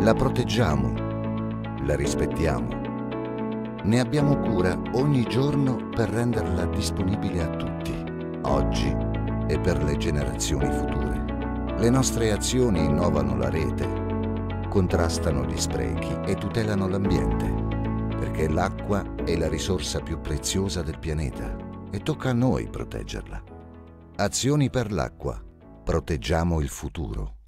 La proteggiamo, la rispettiamo. Ne abbiamo cura ogni giorno per renderla disponibile a tutti, oggi e per le generazioni future. Le nostre azioni innovano la rete, contrastano gli sprechi e tutelano l'ambiente, perché l'acqua è la risorsa più preziosa del pianeta e tocca a noi proteggerla. Azioni per l'acqua. Proteggiamo il futuro.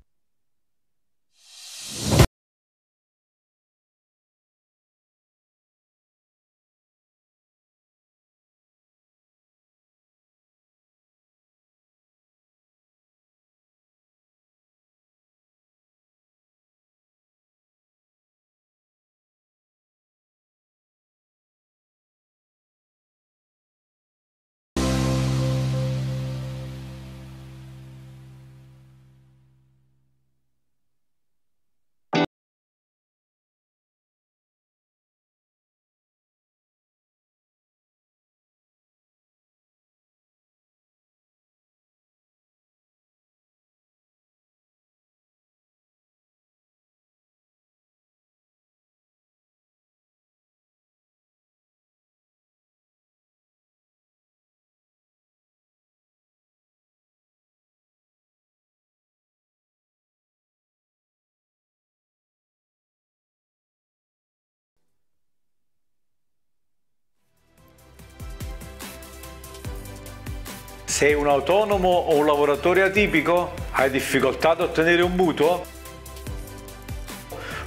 Sei un autonomo o un lavoratore atipico? Hai difficoltà ad ottenere un mutuo?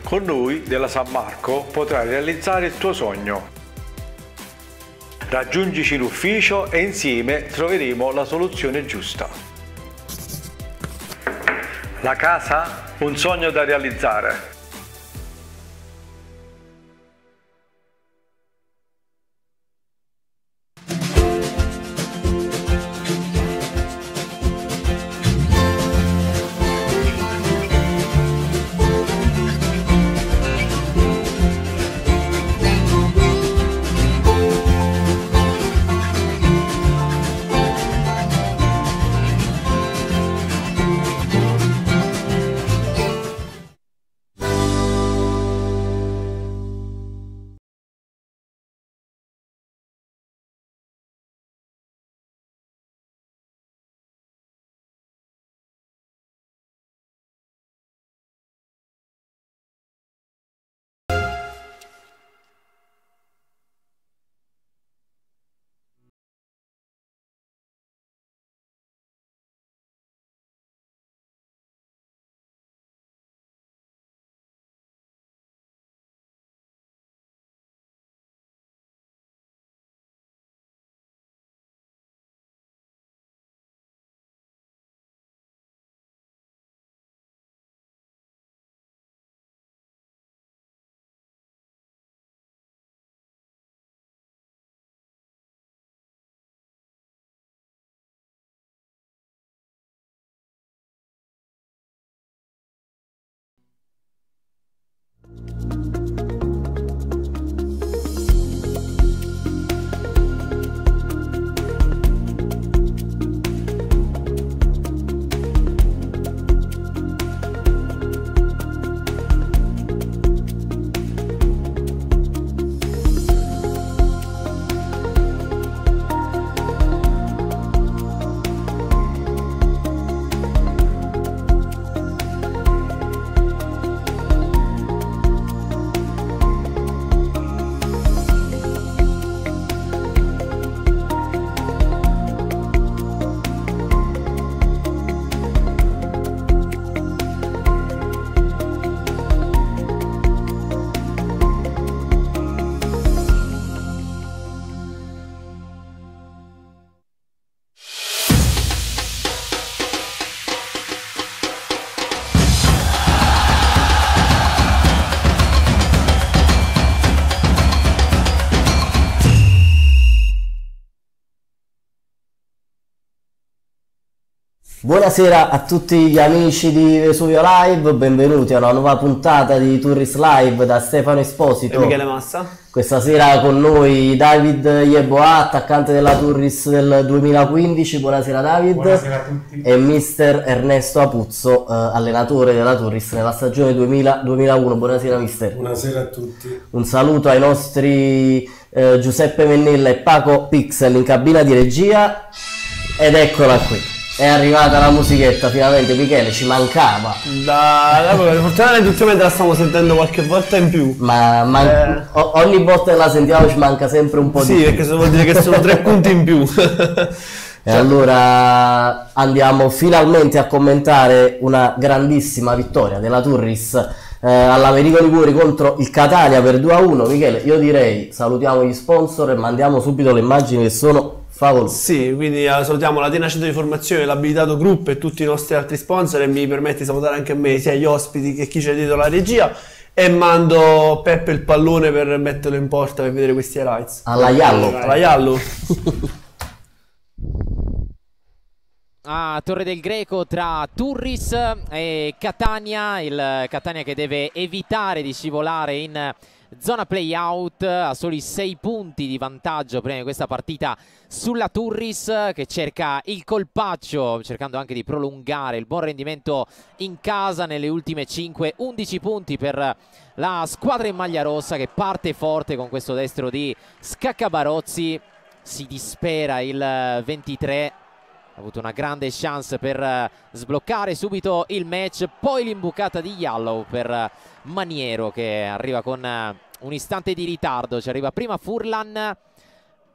Con noi della San Marco potrai realizzare il tuo sogno. Raggiungici in ufficio e insieme troveremo la soluzione giusta. La casa? Un sogno da realizzare. Buonasera a tutti gli amici di Vesuvio Live, benvenuti a una nuova puntata di Turris Live da Stefano Esposito. E Michele Massa. Questa sera con noi David Yeboah, attaccante della Turris del 2015. Buonasera David. Buonasera a tutti. E mister Ernesto Apuzzo, eh, allenatore della Turris nella stagione 2000-2001. Buonasera mister. Buonasera a tutti. Un saluto ai nostri eh, Giuseppe Mennella e Paco Pixel in cabina di regia. Ed eccola qui. È arrivata la musichetta finalmente, Michele, ci mancava. Da, da fortunatamente ultimamente la stiamo sentendo qualche volta in più. Ma man- Eh. ogni volta che la sentiamo ci manca sempre un po' Sì, di più. perché se vuol dire che sono tre punti in più. E allora andiamo finalmente a commentare una grandissima vittoria della Turris eh, all'Americo Liguri contro il Catania per 2-1. Michele, io direi salutiamo gli sponsor e mandiamo subito le immagini che sono favolose. Sì, quindi eh, salutiamo la Centro di Formazione, l'Abilitato Group e tutti i nostri altri sponsor e mi permette di salutare anche me, sia gli ospiti che chi c'è dietro la regia e mando Peppe il pallone per metterlo in porta per vedere questi highlights. Alla Iallo. Alla Iallo. a Torre del Greco tra Turris e Catania, il Catania che deve evitare di scivolare in zona play-out, a soli 6 punti di vantaggio prima di questa partita sulla Turris che cerca il colpaccio, cercando anche di prolungare il buon rendimento in casa nelle ultime 5, 11 punti per la squadra in maglia rossa che parte forte con questo destro di Scaccabarozzi, si dispera il 23 ha avuto una grande chance per sbloccare subito il match. Poi l'imbucata di Yallow per Maniero che arriva con un istante di ritardo ci arriva prima Furlan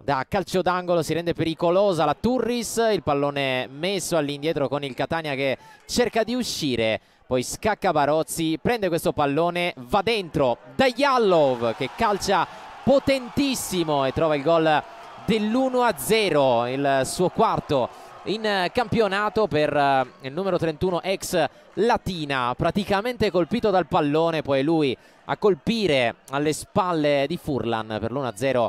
da calcio d'angolo si rende pericolosa la Turris il pallone messo all'indietro con il Catania che cerca di uscire poi scacca Barozzi prende questo pallone va dentro da Yallow che calcia potentissimo e trova il gol dell'1-0 il suo quarto in eh, campionato per eh, il numero 31 ex Latina praticamente colpito dal pallone poi lui a colpire alle spalle di Furlan per l'1-0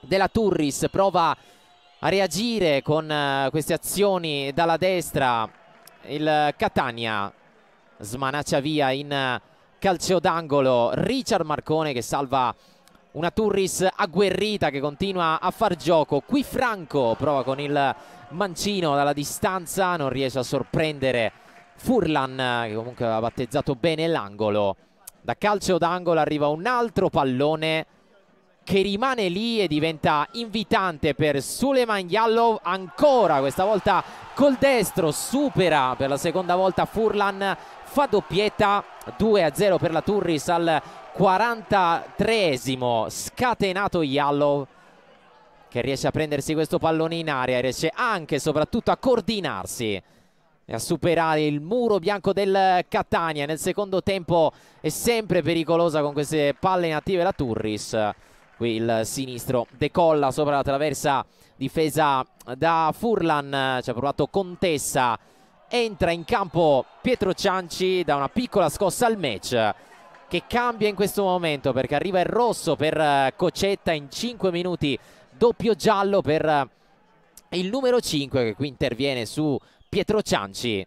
della Turris. Prova a reagire con eh, queste azioni dalla destra il Catania. Smanaccia via in calcio d'angolo Richard Marcone che salva una Turris agguerrita che continua a far gioco. Qui Franco prova con il mancino dalla distanza non riesce a sorprendere Furlan che comunque aveva battezzato bene l'angolo. Da calcio d'angolo arriva un altro pallone che rimane lì e diventa invitante per Suleiman Yallow ancora questa volta col destro supera per la seconda volta Furlan fa doppietta 2-0 per la Turris al 43esimo scatenato Yallow che riesce a prendersi questo pallone in aria riesce anche e soprattutto a coordinarsi e a superare il muro bianco del Catania. Nel secondo tempo è sempre pericolosa con queste palle inattive la Turris. Qui il sinistro decolla sopra la traversa difesa da Furlan ci ha provato Contessa. Entra in campo Pietro Cianci da una piccola scossa al match che cambia in questo momento perché arriva il rosso per Cocetta in 5 minuti doppio giallo per il numero 5 che qui interviene su Pietro Cianci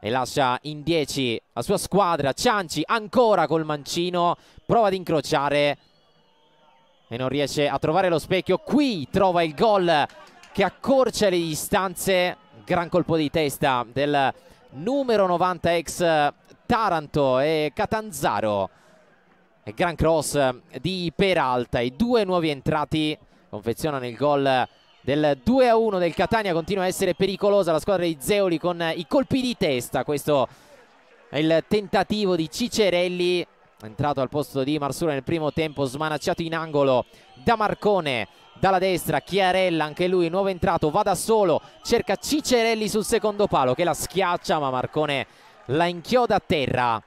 e lascia in 10 la sua squadra. Cianci ancora col mancino prova ad incrociare e non riesce a trovare lo specchio. Qui trova il gol che accorcia le distanze gran colpo di testa del numero 90 ex Taranto e Catanzaro. E gran cross di Peralta. I due nuovi entrati confezionano il gol del 2-1 del Catania. Continua a essere pericolosa la squadra di Zeoli con i colpi di testa. Questo è il tentativo di Cicerelli. Entrato al posto di Marsura nel primo tempo smanacciato in angolo da Marcone dalla destra Chiarella anche lui nuovo entrato va da solo cerca Cicerelli sul secondo palo che la schiaccia ma Marcone la inchioda a terra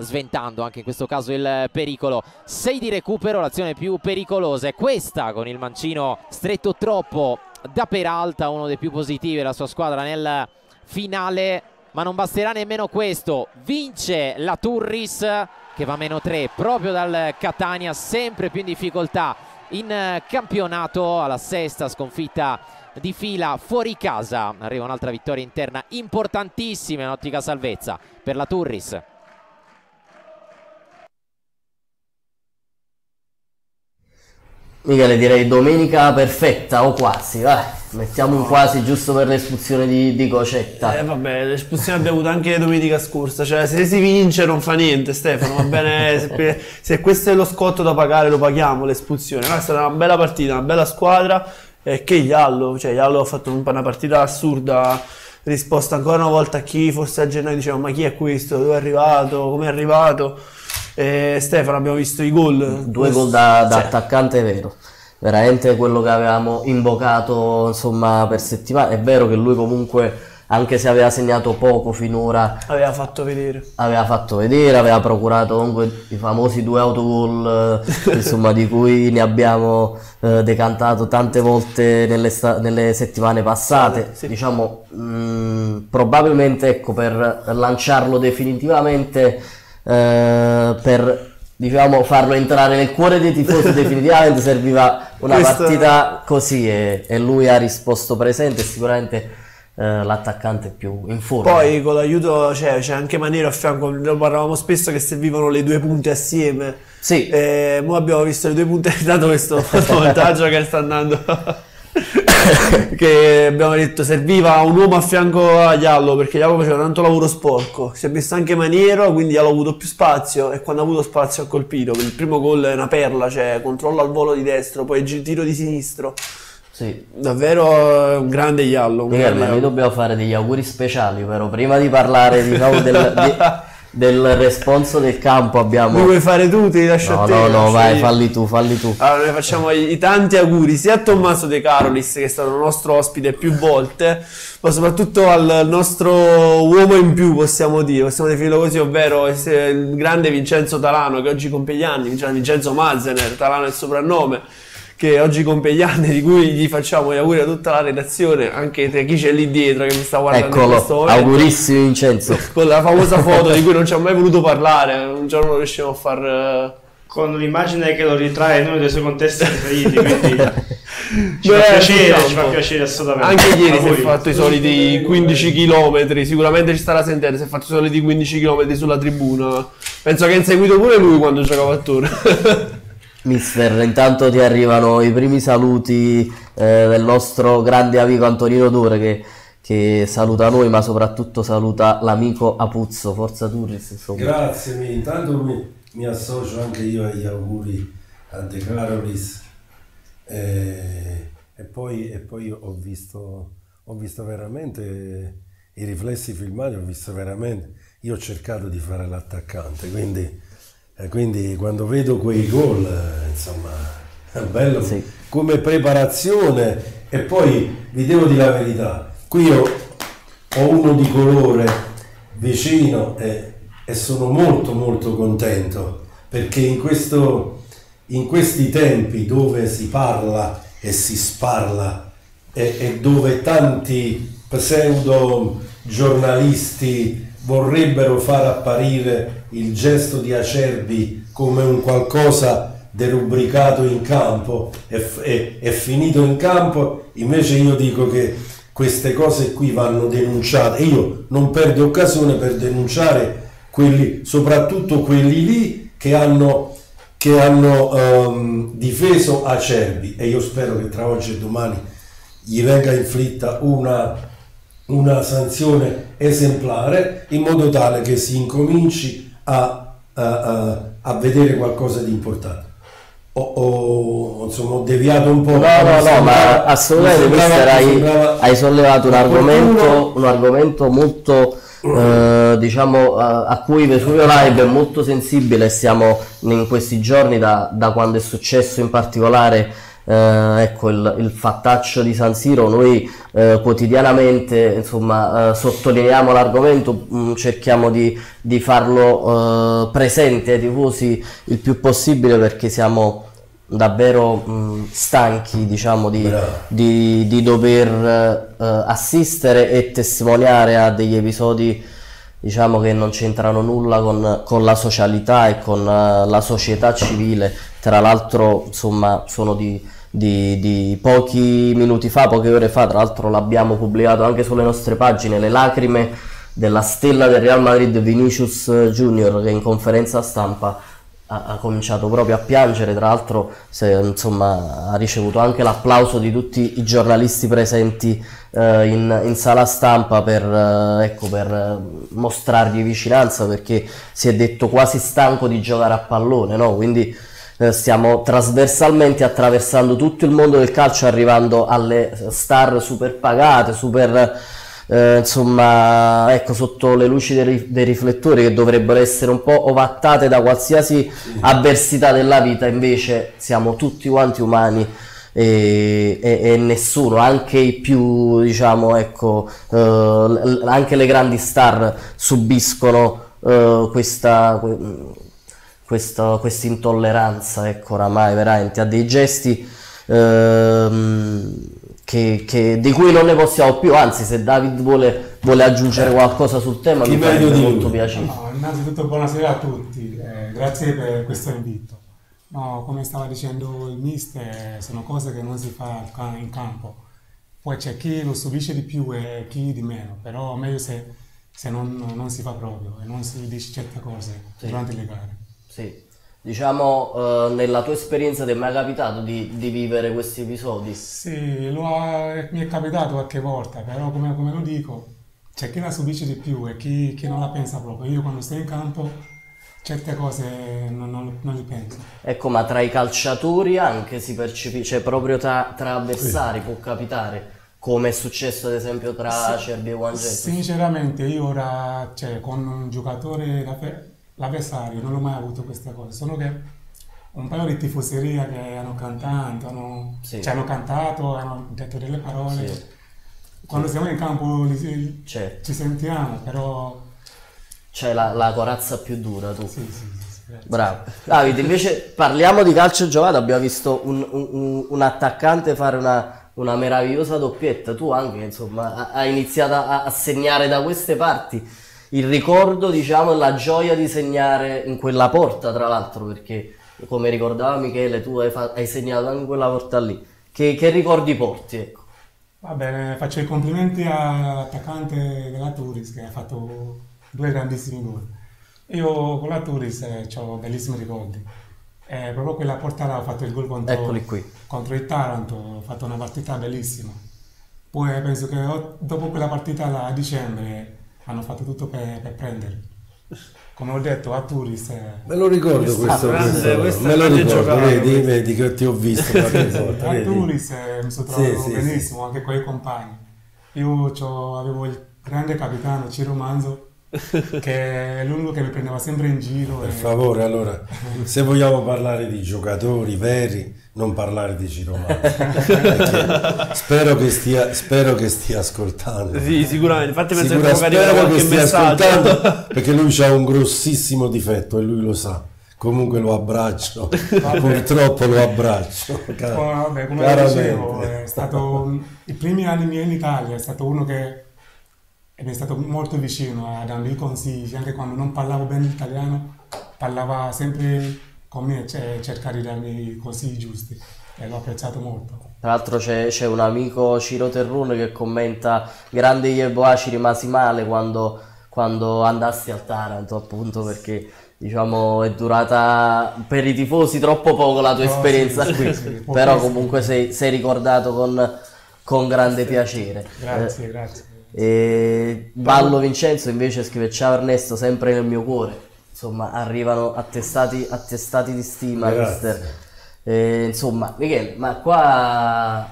sventando anche in questo caso il pericolo. 6 di recupero l'azione più pericolosa è questa con il mancino stretto troppo da Peralta uno dei più positivi della sua squadra nel finale. Ma non basterà nemmeno questo. Vince la Turris che va meno 3 proprio dal Catania sempre più in difficoltà in campionato. Alla sesta sconfitta di fila fuori casa. Arriva un'altra vittoria interna importantissima in ottica salvezza per la Turris. Michele direi domenica perfetta o quasi, vai. Mettiamo un quasi giusto per l'espulsione di, di Cocetta. Eh vabbè, l'espulsione abbiamo avuto anche domenica scorsa, cioè se si vince non fa niente Stefano, va bene, se, se questo è lo scotto da pagare lo paghiamo l'espulsione, no, è stata una bella partita, una bella squadra, e che Iallo, cioè Iallo ha fatto una partita assurda, risposta ancora una volta a chi forse a gennaio diceva ma chi è questo, dove è arrivato, come è arrivato e Stefano abbiamo visto i gol. Due gol da, da cioè. attaccante, è vero. Veramente quello che avevamo invocato insomma per settimana. È vero che lui comunque, anche se aveva segnato poco finora, aveva fatto vedere. Aveva fatto vedere, aveva procurato comunque i famosi due autogol, eh, insomma, di cui ne abbiamo eh, decantato tante volte nelle, nelle settimane passate. Sì. Diciamo, mh, mm, probabilmente ecco, per lanciarlo definitivamente eh, per diciamo, farlo entrare nel cuore dei tifosi definitivamente serviva una Questa... partita così e, e, lui ha risposto presente sicuramente eh, l'attaccante più in forma. Poi con l'aiuto cioè, c'è anche Maniero a fianco, ne parlavamo spesso che servivano le due punte assieme. Sì. E ora abbiamo visto le due punte, dato questo vantaggio che sta andando che abbiamo detto serviva un uomo a fianco a Iallo perché Iallo faceva tanto lavoro sporco si è messo anche Maniero quindi Iallo ha avuto più spazio e quando ha avuto spazio ha colpito il primo gol è una perla cioè controllo al volo di destro poi tiro di sinistro sì. davvero un grande Iallo un ma noi dobbiamo fare degli auguri speciali però prima di parlare diciamo del, di del responso del campo abbiamo... Mi vuoi fare tu? Ti lascio no, a te. No, no, vai, falli tu, falli tu. Allora, noi facciamo i, i, tanti auguri sia a Tommaso De Carolis, che è stato nostro ospite più volte, ma soprattutto al nostro uomo in più, possiamo dire, possiamo definirlo così, ovvero il grande Vincenzo Talano, che oggi compie gli anni, Vincenzo Mazzener, Talano è il soprannome che oggi compie gli anni, di cui gli facciamo gli auguri a tutta la redazione, anche tra chi c'è lì dietro che mi sta guardando Eccolo, in questo momento. augurissimi Vincenzo. Con la famosa foto di cui non ci ha mai voluto parlare, un giorno riusciamo a far... Eh, con l'immagine che lo ritrae in uno dei suoi contesti preferiti, quindi ci Beh, fa piacere, ci fa piacere assolutamente. Anche ieri si è fatto i soliti 15 km, sicuramente ci starà sentendo, si è fatto i soliti 15 km sulla tribuna. Penso che ha inseguito pure lui quando giocava a turno. Mister, intanto ti arrivano i primi saluti eh, del nostro grande amico Antonino Dure che, che, saluta noi ma soprattutto saluta l'amico Apuzzo, Forza Turris. Insomma. Grazie, mi, intanto mi, mi, associo anche io agli auguri a De Carolis eh, e, poi, e poi ho, visto, ho visto veramente i riflessi filmati, ho visto veramente, io ho cercato di fare l'attaccante, quindi e quindi quando vedo quei gol, insomma, è bello sì. come preparazione. E poi vi devo dire la verità, qui io ho uno di colore vicino e, e sono molto molto contento perché in, questo, in questi tempi dove si parla e si sparla e, e dove tanti pseudo giornalisti vorrebbero far apparire il gesto di Acerbi come un qualcosa derubricato in campo e, e, e finito in campo, invece io dico che queste cose qui vanno denunciate. Io non perdo occasione per denunciare quelli, soprattutto quelli lì che hanno, che hanno um, difeso Acerbi e io spero che tra oggi e domani gli venga inflitta una una sanzione esemplare in modo tale che si incominci a, a, a, a vedere qualcosa di importante. Ho, ho, insomma, ho deviato un po'. No, no, no, ma assolutamente sembrava, hai, sembrava, hai, sollevato un argomento, un argomento molto. Eh, diciamo a cui Vesuvio Live è molto sensibile siamo in questi giorni da, da quando è successo in particolare eh, ecco il, il, fattaccio di San Siro, noi eh, quotidianamente insomma, eh, sottolineiamo l'argomento, mh, mm, cerchiamo di, di farlo eh, presente ai tifosi il più possibile perché siamo davvero mh, mm, stanchi diciamo, di, di, di, dover eh, assistere e testimoniare a degli episodi diciamo che non c'entrano nulla con, con, la socialità e con uh, la società civile. Tra l'altro insomma sono di di, di pochi minuti fa, poche ore fa, tra l'altro l'abbiamo pubblicato anche sulle nostre pagine, le lacrime della stella del Real Madrid Vinicius Junior che in conferenza stampa ha, ha cominciato proprio a piangere, tra l'altro se, insomma, ha ricevuto anche l'applauso di tutti i giornalisti presenti eh, in, in, sala stampa per, eh, ecco, per mostrargli vicinanza perché si è detto quasi stanco di giocare a pallone, no? quindi eh, stiamo trasversalmente attraversando tutto il mondo del calcio arrivando alle star super pagate, super eh, insomma ecco sotto le luci dei, dei, riflettori che dovrebbero essere un po' ovattate da qualsiasi avversità della vita. Invece siamo tutti quanti umani e, e, e nessuno, anche i più diciamo ecco eh, anche le grandi star subiscono eh, questa questa intolleranza, ecco, oramai veramente, a dei gesti ehm, che, che, di cui non ne possiamo più, anzi se David vuole, vuole aggiungere qualcosa sul tema mi farebbe molto piacere. No, innanzitutto buonasera a tutti, eh, grazie per questo invito. No, come stava dicendo il mister, sono cose che non si fa in campo. Poi c'è chi lo subisce di più e chi di meno, però meglio se, se non, non, si fa proprio e non si dice certe cose sì. durante le gare. Sì. Diciamo, eh, nella tua esperienza ti è mai capitato di, di vivere questi episodi? Sì, ha, mi è capitato qualche volta, però come, come, lo dico, c'è chi la subisce di più e chi, chi, non la pensa proprio. Io quando sto in campo certe cose non, non, non le penso. Ecco, ma tra i calciatori anche si percepisce, cioè proprio tra, tra avversari sì. può capitare? come è successo ad esempio tra sì, Cerbi e Juan Sinceramente io ora, cioè, con un giocatore l'avversario, non ho mai avuto questa cosa, solo che un paio di tifoseria che hanno cantato, hanno, sì. cioè hanno cantato, hanno detto delle parole. Sì. Quando sì. siamo in campo li, certo. ci sentiamo, però... C'è la, la, corazza più dura tu. Sì, sì, sì. Bravo. Davide, invece parliamo di calcio giocato, abbiamo visto un, un, un attaccante fare una, una, meravigliosa doppietta, tu anche insomma hai iniziato a, a segnare da queste parti il ricordo, diciamo, e la gioia di segnare in quella porta, tra l'altro, perché come ricordava Michele, tu hai, hai segnato anche quella porta lì. Che, che ricordi porti? Ecco. Va bene, faccio i complimenti all'attaccante della Turis che ha fatto due grandissimi gol. Io con la Turis eh, ho bellissimi ricordi. Eh, proprio quella porta là ho fatto il gol contro, contro il Taranto, ho fatto una partita bellissima. Poi penso che dopo quella partita là, a dicembre hanno fatto tutto per, per prendere. Come ho detto, a Turis... Me lo ricordo questo, grande, questo me lo ricordo, vedi, vedi che ti ho visto volta, A Turis eh, mi sono trovato sì, benissimo, sì, anche con i compagni. Io avevo il grande capitano Ciro Manzo, che è l'unico che mi prendeva sempre in giro. Per e... favore, allora, se vogliamo parlare di giocatori veri, non parlare di Ciro spero, che stia, spero che stia ascoltando. Sì, sicuramente. Infatti penso Sicura, che spero che stia messaggio. ascoltando perché lui ha un grossissimo difetto e lui lo sa. Comunque lo abbraccio, purtroppo lo abbraccio. Car- vabbè, come dicevo, è stato i primi anni miei in Italia, è stato uno che e mi è stato molto vicino a darmi consigli, anche quando non parlavo bene l'italiano, parlava sempre con me, cioè cercare di darmi i consigli giusti e l'ho apprezzato molto. Tra l'altro c'è, c'è un amico Ciro Terrone che commenta grande Yeboa ci rimasi male quando, quando andasti al Taranto appunto perché diciamo è durata per i tifosi troppo poco la tua no, esperienza sì, qui, sì, sì, però comunque sei, sei ricordato con, con grande piacere. Grazie, eh, grazie. E Ballo Vincenzo invece scrive ciao Ernesto, sempre nel mio cuore. Insomma, arrivano attestati, attestati di stima, mister. E, insomma, Michele, ma qua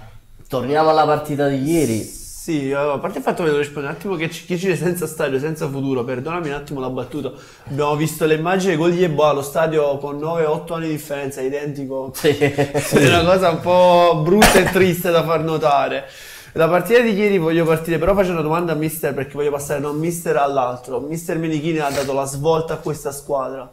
torniamo alla partita di ieri. Sì, a parte il fatto che devo rispondere un attimo che ci chiede senza stadio, senza futuro, perdonami un attimo la battuta. Abbiamo visto le immagini con gli Ebo allo stadio con 9-8 anni di differenza, identico. Sì. È una cosa un po' brutta e triste da far notare. La partita di ieri voglio partire, però faccio una domanda a mister perché voglio passare da un mister all'altro. Mister Menichini ha dato la svolta a questa squadra.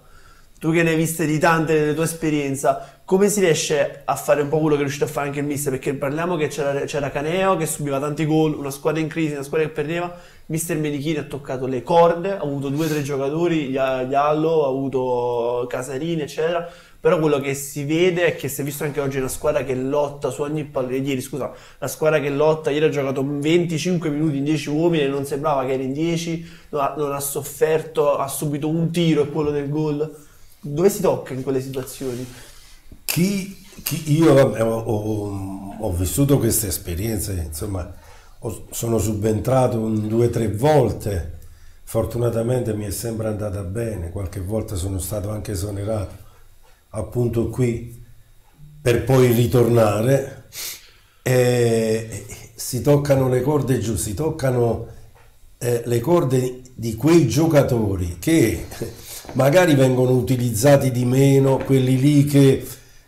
Tu che ne hai viste di tante nelle tue esperienze, come si riesce a fare un po' quello che è riuscito a fare anche il mister? Perché parliamo che c'era, c'era Caneo che subiva tanti gol, una squadra in crisi, una squadra che perdeva, Mister Menichini ha toccato le corde, ha avuto due o tre giocatori, Gallo, ha avuto Casarini, eccetera. Però quello che si vede è che si è visto anche oggi una squadra che lotta su ogni pallone. Ieri, scusa, la squadra che lotta, ieri ha giocato 25 minuti in 10 uomini e non sembrava che era in 10, non ha, non ha sofferto, ha subito un tiro e quello del gol. Dove si tocca in quelle situazioni? Chi, chi io ho, ho, ho vissuto queste esperienze, insomma, ho- sono subentrato un due o tre volte, fortunatamente mi è sempre andata bene, qualche volta sono stato anche esonerato, appunto qui per poi ritornare e si toccano le corde giù, si toccano eh, le corde di quei giocatori che magari vengono utilizzati di meno, quelli lì che,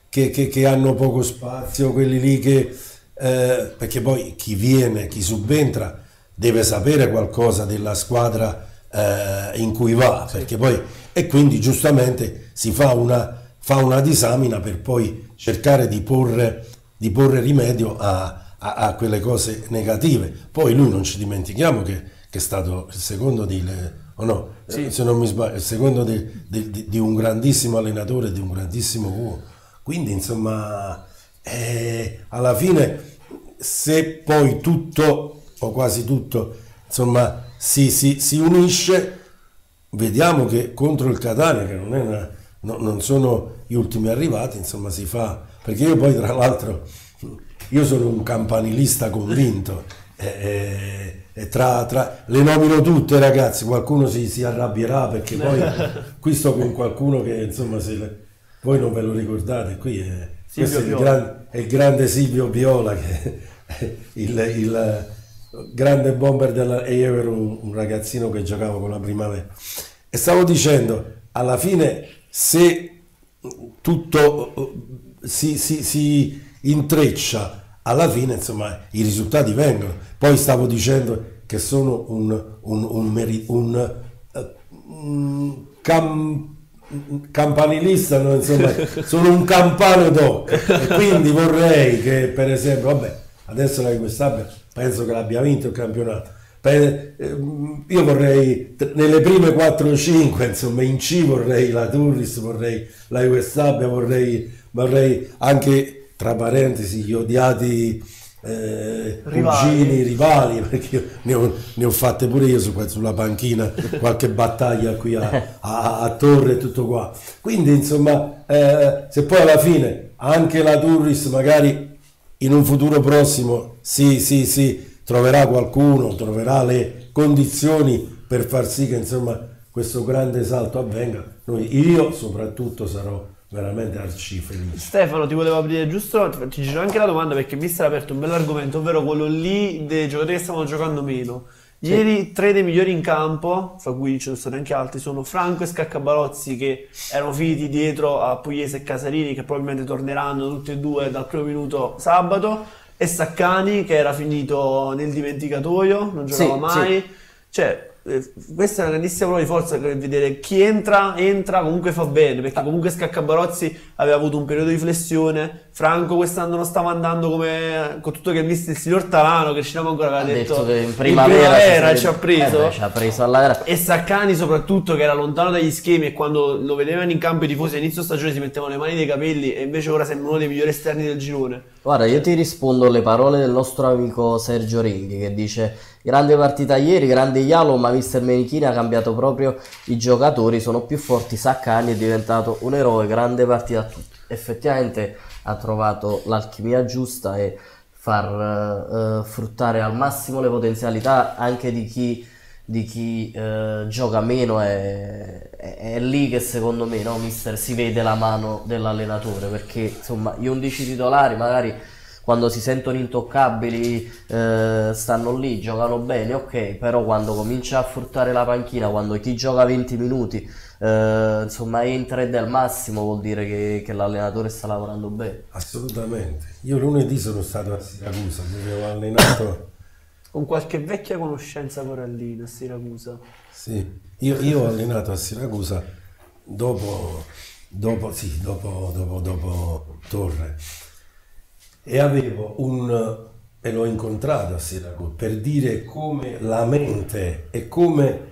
che- che- che hanno poco spazio, quelli lì che... eh, perché poi chi viene, chi subentra deve sapere qualcosa della squadra eh, in cui va, perché poi... E quindi giustamente si fa una, fa una disamina per poi cercare di porre, di porre rimedio a, a- a quelle cose negative. Poi lui non ci dimentichiamo che, che è stato il secondo di, le- o no? Eh, se non mi sbaglio, il secondo di, di- di- di un grandissimo allenatore, di un grandissimo uomo. Quindi insomma, eh, alla fine se poi tutto o quasi tutto insomma si, si- si unisce, vediamo che contro il Catania, che non, è una- no- non sono gli ultimi arrivati, insomma si fa, perché io poi tra l'altro, io sono un campanilista convinto, e, e tra, tra- le nomino tutte ragazzi, qualcuno si, si arrabbierà perché poi qui sto con qualcuno che insomma se voi non ve lo ricordate, qui è, questo è il, gran- è il grande Silvio Viola che il, il grande bomber della, e io ero un, un ragazzino che giocavo con la primavera. E stavo dicendo alla fine se tutto si, si- si intreccia alla fine insomma i risultati vengono. Poi stavo dicendo che sono un, un, un, meri- un, un cam- campanilista no? insomma sono un campano doc e quindi vorrei che per esempio vabbè adesso la Juventus penso che l'abbia vinto il campionato Pe- ehm, io vorrei nelle prime 4 o 5 insomma in C vorrei la Turris vorrei la Juventus vorrei, vorrei anche tra parentesi gli odiati eh, Rivali. cugini rivali perché ne ho, ne ho fatte pure io su- sulla panchina qualche battaglia qui a, a- a Torre e tutto qua quindi insomma eh, se poi alla fine anche la Turris magari in un futuro prossimo si, si, si troverà qualcuno, troverà le condizioni per far sì che insomma questo grande salto avvenga. Noi, io soprattutto sarò veramente arcifelice. Stefano, ti volevo aprire giusto, ti- giro anche la domanda perché mi sta aperto un bell'argomento, ovvero quello lì dei giocatori che stavano giocando meno. Ieri tre dei migliori in campo, fra cui ci sono stati anche altri, sono Franco e Scaccabalozzi che erano finiti dietro a Pugliese e Casarini che probabilmente torneranno tutti e due dal primo minuto sabato e Saccani che era finito nel dimenticatoio, non giocava Sì, mai. Cioè, eh, questa è una grandissima prova di forza che vedere chi entra, entra, comunque fa bene, perché comunque Scaccabarozzi aveva avuto un periodo di flessione, Franco quest'anno non stava andando come con tutto che il mister il signor Talano che ci ancora Ha aveva detto detto che in primavera, ci ha preso. Eh beh, ci ha preso alla gara. E Saccani soprattutto che era lontano dagli schemi e quando lo vedevano in campo i tifosi a inizio stagione si mettevano le mani nei capelli e invece ora sembra uno dei migliori esterni del girone. Guarda, io ti rispondo alle parole del nostro amico Sergio Ringhi che dice grande partita ieri, grande Ialo, ma mister Menichini ha cambiato proprio i giocatori, sono più forti, Saccani è diventato un eroe, grande partita a tutti. Effettivamente ha trovato l'alchimia giusta e far eh, fruttare al massimo le potenzialità anche di chi, di chi eh, gioca meno è, è- è lì che secondo me no, mister, si vede la mano dell'allenatore perché insomma gli 11 titolari magari quando si sentono intoccabili eh, stanno lì, giocano bene, ok, però quando comincia a fruttare la panchina, quando chi gioca 20 minuti eh, insomma entra ed è al massimo vuol dire che, che l'allenatore sta lavorando bene. Assolutamente. Io lunedì sono stato a Siracusa dove ho allenato. Con qualche vecchia conoscenza corallina a Siracusa. Sì, io, io ho allenato a Siracusa dopo, dopo, sì, dopo, dopo, dopo Torre e avevo un, e l'ho incontrato a Siracusa per dire come la mente e come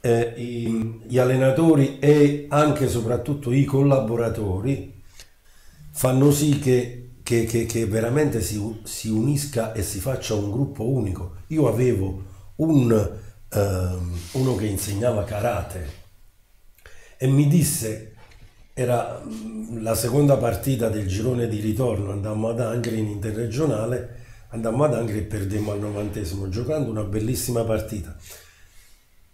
eh, i- gli allenatori e anche e soprattutto i collaboratori fanno sì che, che- che- che veramente si, si unisca e si faccia un gruppo unico. Io avevo un, ehm, uno che insegnava karate e mi disse, era mm, la seconda partita del girone di ritorno, andammo ad Angri in interregionale, andammo ad Angri e perdemmo al novantesimo, giocando una bellissima partita.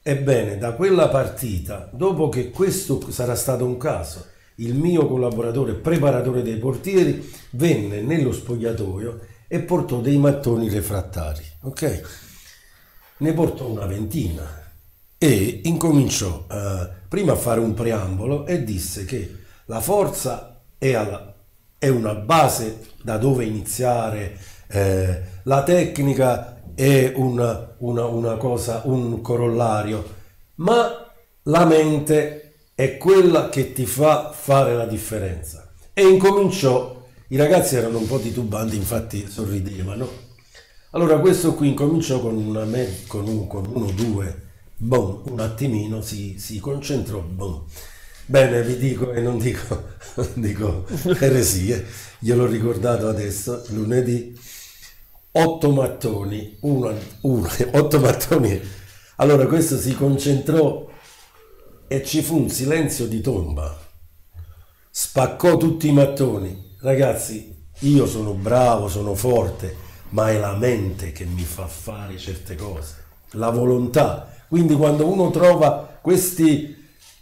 Ebbene, da quella partita, dopo che questo sarà stato un caso, il mio collaboratore preparatore dei portieri venne nello spogliatoio e portò dei mattoni refrattari, ok? Ne portò una ventina e incominciò eh, prima a fare un preambolo e disse che la forza è, alla, è una base da dove iniziare, eh, la tecnica è una, una, una cosa, un corollario, ma la mente è quella che ti fa fare la differenza. E incominciò i ragazzi erano un po' titubanti, infatti sorridevano. Allora questo qui incominciò con, una me- con uno 1-2 boh, un attimino si, si concentrò, boh. Bene, vi dico e non dico, dico eresie, gliel'ho ricordato adesso, lunedì, otto mattoni, uno, uno, otto mattoni. Allora questo si concentrò e ci fu un silenzio di tomba, spaccò tutti i mattoni. Ragazzi, io sono bravo, sono forte, ma è la mente che mi fa fare certe cose, la volontà quindi quando uno trova questi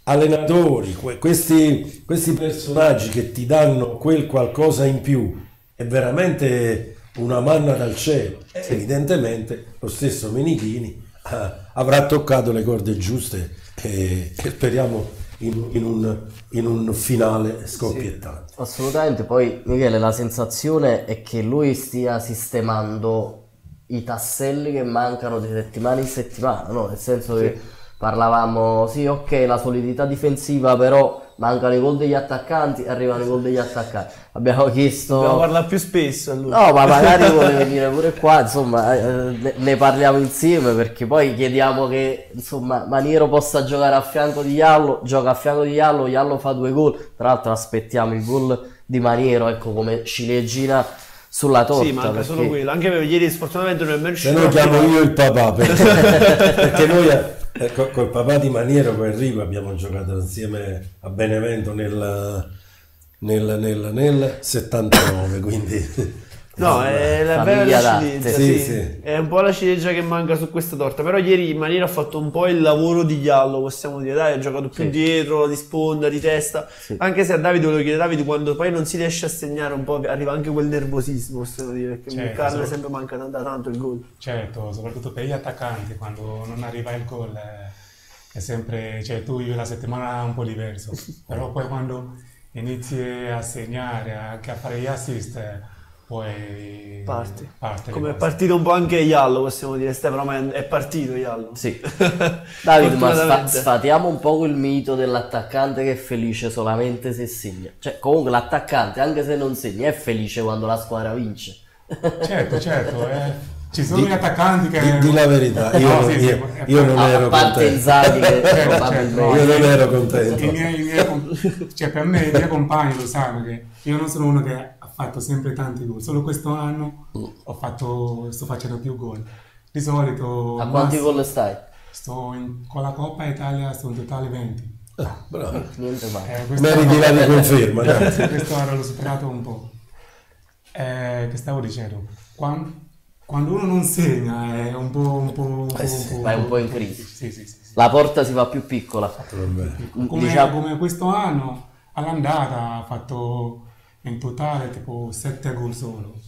allenatori, que- questi, questi personaggi che ti danno quel qualcosa in più, è veramente una manna dal cielo. E Evidentemente lo stesso Menichini eh, avrà toccato le corde giuste e, e speriamo in, in un, in un finale scoppiettante. Assolutamente, poi Michele, la sensazione è che lui stia sistemando i tasselli che mancano di settimana in settimana, no? Nel senso che parlavamo, sì, ok, la solidità difensiva, però mancano i gol degli attaccanti, arrivano i gol degli attaccanti. Abbiamo chiesto... Dobbiamo parlare più spesso allora. No, ma magari vuole venire pure qua, insomma, eh, ne, ne parliamo insieme perché poi chiediamo che, insomma, Maniero possa giocare a fianco di Iallo, gioca a fianco di Iallo, Iallo fa due gol, tra l'altro aspettiamo il gol di Maniero, ecco, come ciliegina sulla torta. Sì, manca perché- solo quello. Anche per ieri sfortunatamente non è mai Se riuscito. no a chiamo io il papà perché, perché noi eh, co- col papà di Maniero con Enrico abbiamo giocato insieme a Benevento nel, nel, nel, nel 79 quindi No, è la bella ciliegia, Sì, sì. sì. È un po' la ciliegia che manca su questa torta. Però ieri in maniera ha fatto un po' il lavoro di Gallo, possiamo dire. Dai, ha giocato più Sì. dietro, di sponda, di testa. Sì. Anche se a Davide volevo chiedere, Davide, quando poi non si riesce a segnare un po', arriva anche quel nervosismo, possiamo dire. Perché Certo, Carlo sì. sempre manca da tanto il gol. Certo, soprattutto per gli attaccanti, quando non arriva il gol eh, è sempre, cioè tu vivi la settimana un po' diverso, però poi quando inizi a segnare, anche a fare gli assist, eh, poi Parti. parte Come è partito un po' anche Iallo, possiamo dire. Stefano, ma è- partito Iallo. Sì. Davide, ma sfa- Fortunatamente. sfatiamo un po' quel mito dell'attaccante che è felice solamente se segna. Cioè, comunque l'attaccante, anche se non segna, è felice quando la squadra vince. Certo, certo, eh. ci sono Di- gli attaccanti che... di, di la verità io, No, non- sì, sì, io- io non A ero parte contento che Certo, certo, io non no, ero I contento miei, i miei cioè per me i miei compagni lo sanno che io non sono uno che fatto sempre tanti gol, solo questo anno ho fatto, sto facendo più gol. Di solito A quanti gol stai? sto in- con la Coppa Italia sto in totale 20. Ah, bravo. Niente male. Eh, meriti la riconferma questo anno l'ho superato un po'. Eh, che stavo dicendo? Quan- Quando, uno non segna è un po'... Un po', un po', Eh sì, vai un po' in crisi. Sì, sì, sì. La porta si fa più piccola. Vabbè. Come, Diciamo- come questo anno all'andata ha fatto in totale tipo 7 gol solo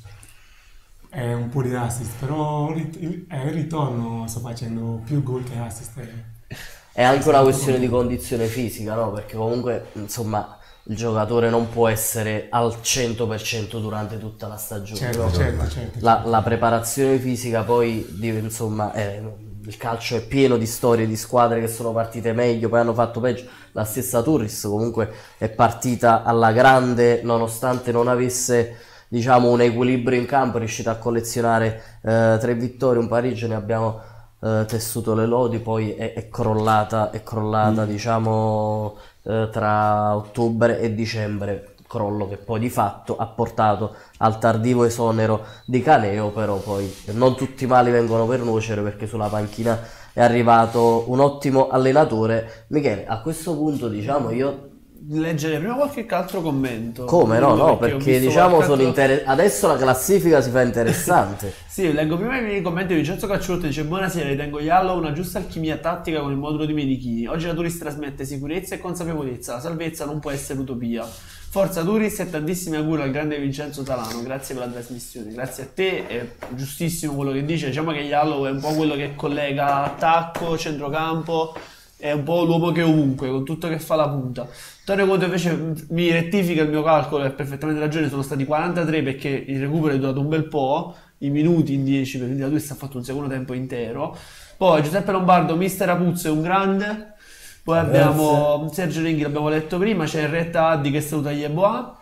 e un po' di assist però il, eh, ritorno sto facendo più gol che assist eh. È anche una questione di condizione fisica, no? Perché comunque, insomma, il giocatore non può essere al 100% durante tutta la stagione. certo, no? certo, certo, La, la preparazione fisica poi, insomma, è- il calcio è pieno di storie di squadre che sono partite meglio, poi hanno fatto peggio. La stessa Turris comunque è partita alla grande nonostante non avesse diciamo un equilibrio in campo, è riuscito a collezionare eh, tre vittorie, un pareggio, ne abbiamo eh, tessuto le lodi, poi è, è crollata, è crollata Mm. diciamo eh, tra ottobre e dicembre, crollo che poi di fatto ha portato al tardivo esonero di Caneo, però poi non tutti i mali vengono per nuocere perché sulla panchina è arrivato un ottimo allenatore. Michele, a questo punto diciamo io Leggere prima qualche altro commento. come no, no, perché visto diciamo altro- inter- adesso la classifica si fa interessante. Sì, leggo prima i commenti di Vincenzo Cacciolotto dice Buonasera, ritengo Iallo una giusta alchimia tattica con il modulo di Medichini. Oggi la Turis trasmette sicurezza e consapevolezza, la salvezza non può essere utopia. Forza Turis e tantissimi auguri al grande Vincenzo Talano, grazie per la trasmissione, grazie a te, è giustissimo quello che dice, diciamo che Iallo è un po' quello che collega attacco, centrocampo, è un po' l'uomo che è ovunque, con tutto che fa la punta. Antonio Conte invece mi rettifica il mio calcolo, ha perfettamente ragione, sono stati 43 perché il recupero è durato un bel po', i minuti in 10, quindi la Luis ha fatto un secondo tempo intero. Poi Giuseppe Lombardo, mister Apuzzo è un grande. Poi abbiamo Sergio Ringhi, l'abbiamo letto prima, c'è Retta Addi che saluta Yeboah.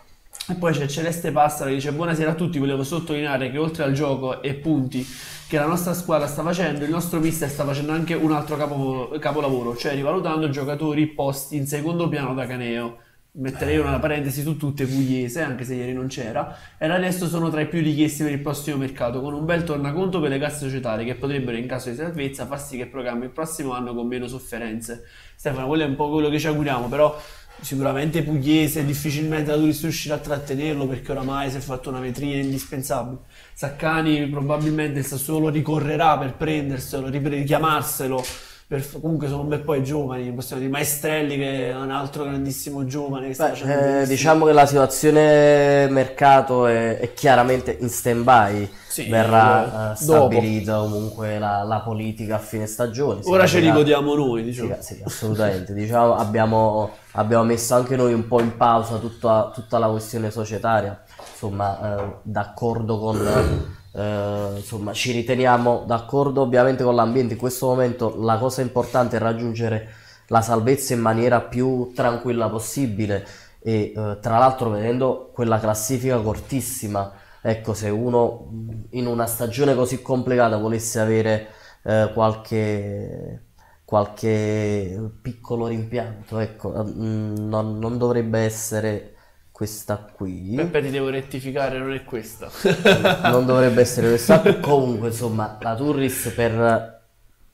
E poi c'è Celeste Passaro che dice buonasera a tutti, volevo sottolineare che oltre al gioco e punti che la nostra squadra sta facendo, il nostro mister sta facendo anche un altro capo- capolavoro, cioè rivalutando giocatori posti in secondo piano da Caneo. Metterei una parentesi su tutte Pugliese, anche se ieri non c'era, e adesso sono tra i più richiesti per il prossimo mercato, con un bel tornaconto per le casse societarie che potrebbero, in caso di salvezza, far sì che programmi il prossimo anno con meno sofferenze. Stefano, quello è un po' quello che ci auguriamo, però sicuramente Pugliese difficilmente la Turis riuscirà a trattenerlo perché oramai si è fatto una vetrina indispensabile. Saccani probabilmente il Sassuolo ricorrerà per prenderselo, richiamarselo. Per- comunque sono un bel po' i giovani, possiamo dire Maestrelli che è un altro grandissimo giovane che Beh, eh, diciamo che la situazione mercato è, è chiaramente in stand-by, Sì, verrà eh, dopo. stabilita comunque la, la politica a fine stagione. Ora ce li godiamo noi, diciamo. Sì, sì, assolutamente. diciamo, abbiamo, abbiamo messo anche noi un po' in pausa tutta, tutta la questione societaria. Insomma, eh, d'accordo con. Eh, insomma, ci riteniamo d'accordo ovviamente con l'ambiente. In questo momento la cosa importante è raggiungere la salvezza in maniera più tranquilla possibile. E eh, tra l'altro, vedendo quella classifica cortissima, ecco, se uno mh, in una stagione così complicata volesse avere eh, qualche qualche piccolo rimpianto, ecco, mm, non, non dovrebbe essere questa qui, Peppe ti devo rettificare, non è questa. non dovrebbe essere questa. Comunque, insomma, la Turris per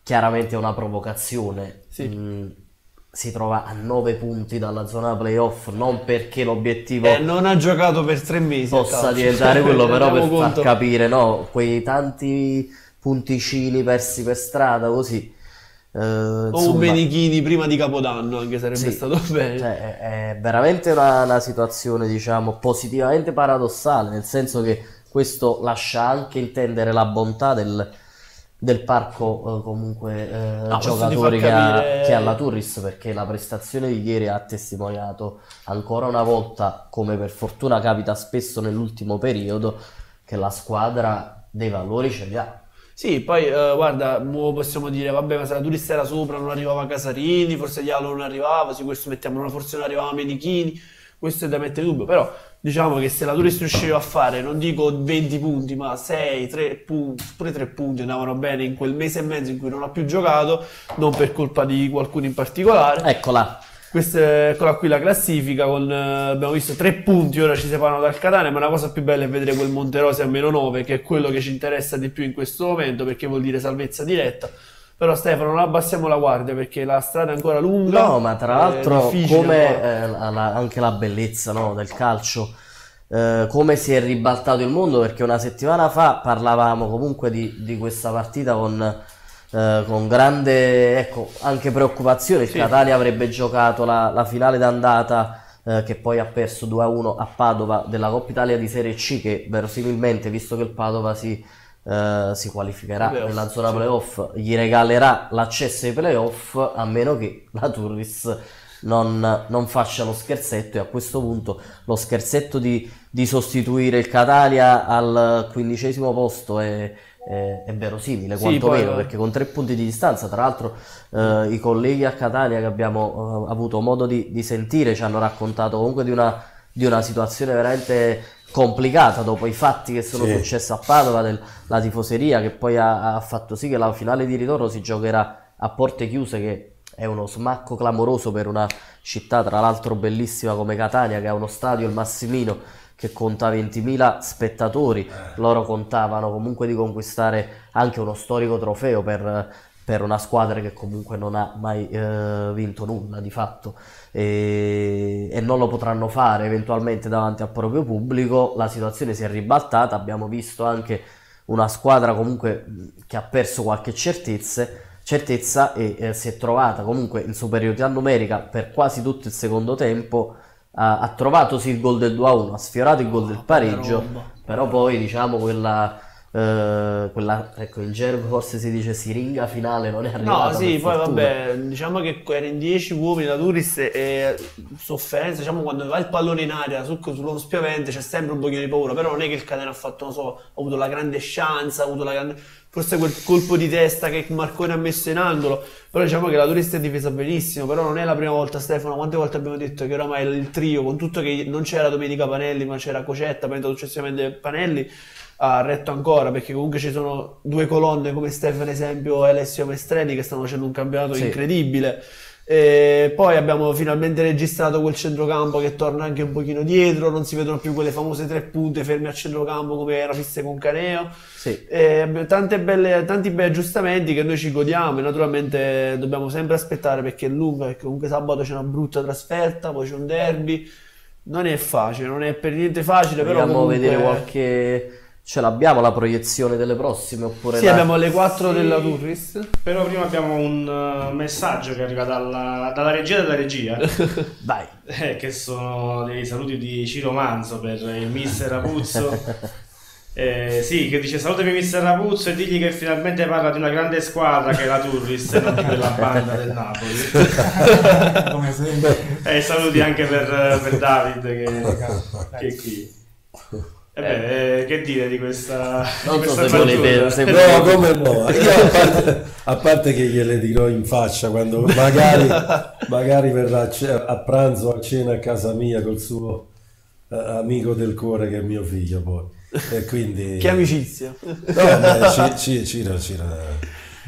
chiaramente una provocazione. Sì. mm, si trova a 9 punti dalla zona playoff, non perché l'obiettivo Eh, non ha giocato per tre mesi. a possa diventare quello, però per Rendiamo far conto. capire, no, quei tanti punticini persi per strada, così. Eh, O un Benichini prima di Capodanno, anche sarebbe Sì. stato bene. Cioè, è, è veramente una, una situazione, diciamo, positivamente paradossale, nel senso che questo lascia anche intendere la bontà del, del parco, eh, comunque, eh, No, giocatori ha, capire- che ha la Turris, perché la prestazione di ieri ha testimoniato ancora una volta, come per fortuna capita spesso nell'ultimo periodo, che la squadra dei valori ce li ha. Sì, poi eh, guarda, mo possiamo dire, vabbè, ma se la turista era sopra non arrivava Casarini, forse Diallo non arrivava, su questo mettiamo forse non arrivava Menichini, questo è da mettere in dubbio, però diciamo che se la turista riusciva a fare, non dico 20 punti, ma 6, 3 punti, pure 3 punti andavano bene in quel mese e mezzo in cui non ha più giocato, non per colpa di qualcuno in particolare. Eccola, Questa è, eccola qui la classifica con eh, abbiamo visto tre punti ora ci separano dal Catania ma la cosa più bella è vedere quel Monterosi a meno 9 che è quello che ci interessa di più in questo momento perché vuol dire salvezza diretta. Però Stefano non abbassiamo la guardia perché la strada è ancora lunga No, ma tra l'altro, come eh, la- anche la bellezza no, del calcio, eh, come si è ribaltato il mondo, perché una settimana fa parlavamo comunque di, di questa partita con, eh, con grande, ecco, anche preoccupazione. Il Sì. Catania avrebbe giocato la, la finale d'andata, eh, che poi ha perso 2-1 a Padova della Coppa Italia di Serie C, che verosimilmente, visto che il Padova si, eh, si qualificherà Playoff, nella zona sì. playoff, gli regalerà l'accesso ai playoff, a meno che la Turris non, non faccia lo scherzetto e a questo punto lo scherzetto di, di sostituire il Catania al quindicesimo posto è, è- è verosimile, Sì, quantomeno, poi- perché con tre punti di distanza, tra l'altro eh, i colleghi a Catania che abbiamo eh, avuto modo di, di sentire ci hanno raccontato comunque di una, di una situazione veramente complicata dopo i fatti che sono Sì. successi a Padova, della tifoseria che poi ha, ha fatto sì che la finale di ritorno si giocherà a porte chiuse, che è uno smacco clamoroso per una città, tra l'altro bellissima come Catania, che ha uno stadio, il Massimino, che conta 20.000 spettatori. Loro contavano comunque di conquistare anche uno storico trofeo per, per una squadra che comunque non ha mai eh, vinto nulla di fatto e, e non lo potranno fare eventualmente davanti al proprio pubblico. La situazione si è ribaltata, abbiamo visto anche una squadra comunque che ha perso qualche certezze, certezza e eh, si è trovata comunque in superiorità numerica per quasi tutto il secondo tempo. Ha, ha trovato sì il gol del 2-1, ha sfiorato il gol del pareggio, però poi diciamo quella, eh, quella ecco in gergo forse si dice siringa finale non è arrivata No, sì, poi fortuna. vabbè, diciamo che era in 10 uomini la Turris e sofferenza, diciamo quando va il pallone in aria su, sullo spiovente c'è sempre un pochino di paura, però non è che il Catania ha fatto, non so, ha avuto la grande chance, ha avuto la grande... forse quel colpo di testa che Marcone ha messo in angolo, però diciamo che la Turris è difesa benissimo, però non è la prima volta Stefano, quante volte abbiamo detto che oramai il trio, con tutto che non c'era Domenica Panelli ma c'era Cocetta, poi successivamente Panelli, ha retto ancora perché comunque ci sono due colonne come Stefano esempio e Alessio Mestrelli che stanno facendo un campionato Sì. incredibile e poi abbiamo finalmente registrato quel centrocampo che torna anche un pochino dietro non si vedono più quelle famose tre punte ferme a centrocampo come era fisse con Caneo Sì. belle- tanti bei aggiustamenti che noi ci godiamo e naturalmente dobbiamo sempre aspettare perché è lunga perché comunque sabato c'è una brutta trasferta poi c'è un derby non è facile non è per niente facile però Vogliamo comunque... vedere qualche... Ce l'abbiamo la proiezione delle prossime oppure Sì, la- abbiamo le 4 Sì. della Turris. Però prima abbiamo un uh, messaggio che arriva dalla, dalla regia della regia, Vai. eh, che sono dei saluti di Ciro Manzo per il mister Rapuzzo. Eh, sì, che dice salutami mister Rapuzzo e digli che finalmente parla di una grande squadra che è la Turris e non di quella banda del Napoli. come sempre. E saluti anche per, per David che, che è qui. E beh, eh, che dire di questa, Non di so questa se volete- se No, come no? A parte, a parte che gliele dirò in faccia quando magari, magari verrà a, ce- a pranzo o a cena a casa mia col suo eh, amico del cuore che è mio figlio poi. E quindi... Che amicizia. No, beh, Ci- Ci- Ciro, Ciro,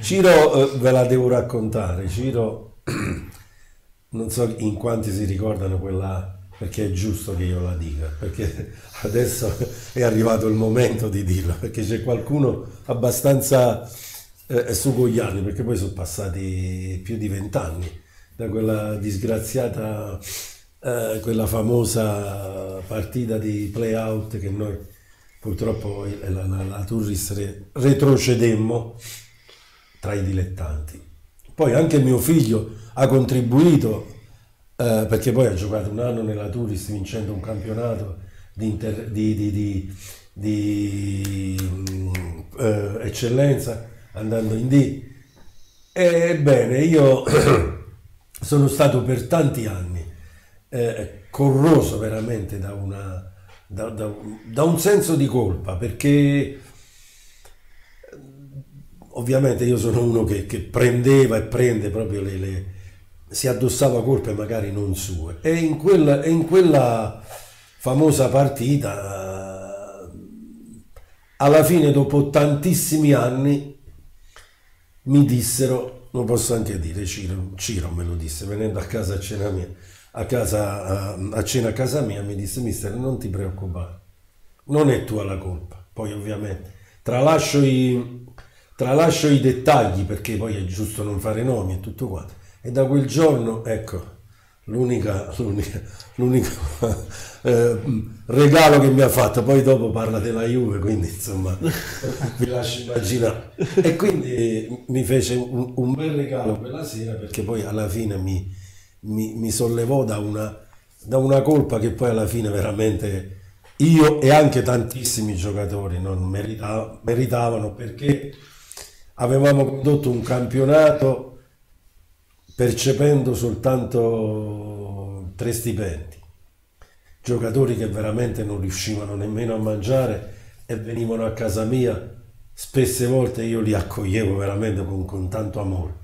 Ciro, eh, ve la devo raccontare. Ciro, non so in quanti si ricordano quella, perché è giusto che io la dica, perché adesso è arrivato il momento di dirla, perché c'è qualcuno abbastanza eh, sugogliano, perché poi sono passati più di vent'anni da quella disgraziata, eh, quella famosa partita di play-out che noi purtroppo la, la, la Turris re- retrocedemmo tra i dilettanti. Poi anche mio figlio ha contribuito eh, perché poi ha giocato un anno nella Turris vincendo un campionato di, inter- di- di- di, mm, eh, eccellenza andando in D. Ebbene, io sono stato per tanti anni eh, corroso veramente da, una, da, da- da un senso di colpa perché ovviamente io sono uno che, che prendeva e prende proprio le, le- si addossava colpe magari non sue. E in quella, in quella famosa partita alla fine dopo tantissimi anni mi dissero lo posso anche dire Ciro, Ciro me lo disse venendo a casa a cena mia a, casa, a cena a casa mia mi disse mister non ti preoccupare non è tua la colpa. Poi ovviamente tralascio i, tralascio i dettagli perché poi è giusto non fare nomi e tutto quanto e da quel giorno ecco l'unica, l'unica, l'unico eh, regalo che mi ha fatto poi dopo parla della Juve quindi insomma vi lascio immaginare. E quindi mi fece un, un bel regalo quella sera perché poi alla fine mi, mi, mi sollevò da una, da una colpa che poi alla fine veramente io e anche tantissimi giocatori non merita- meritavano perché avevamo condotto un campionato percependo soltanto tre stipendi, giocatori che veramente non riuscivano nemmeno a mangiare e venivano a casa mia, spesse volte io li accoglievo veramente con, con tanto amore,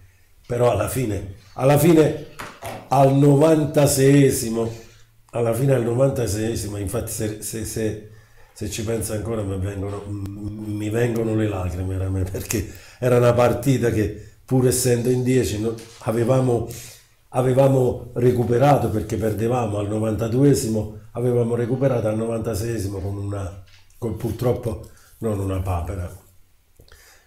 però alla fine, alla fine al 96esimo, alla fine al 96esimo, infatti se, se- se- se ci penso ancora mi vengono, mi vengono le lacrime perché era una partita che pur essendo in 10 no, avevamo, avevamo recuperato perché perdevamo al 92esimo, avevamo recuperato al 96esimo con una, con purtroppo non una papera,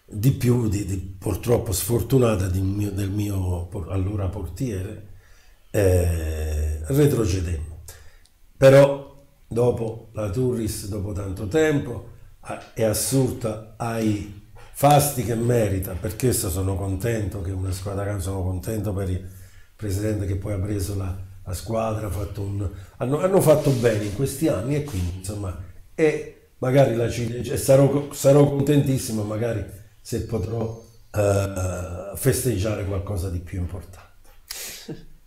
di più di, di, purtroppo sfortunata mio, del mio allora portiere, eh, retrocedemmo. Però dopo la Turris, dopo tanto tempo, è assurda ai fasti che merita, per questo sono contento che una squadra, sono contento per il presidente che poi ha preso la, la squadra, fatto un, hanno, hanno, fatto bene in questi anni e quindi insomma, e magari la ciliegia, sarò, sarò contentissimo magari se potrò uh, festeggiare qualcosa di più importante.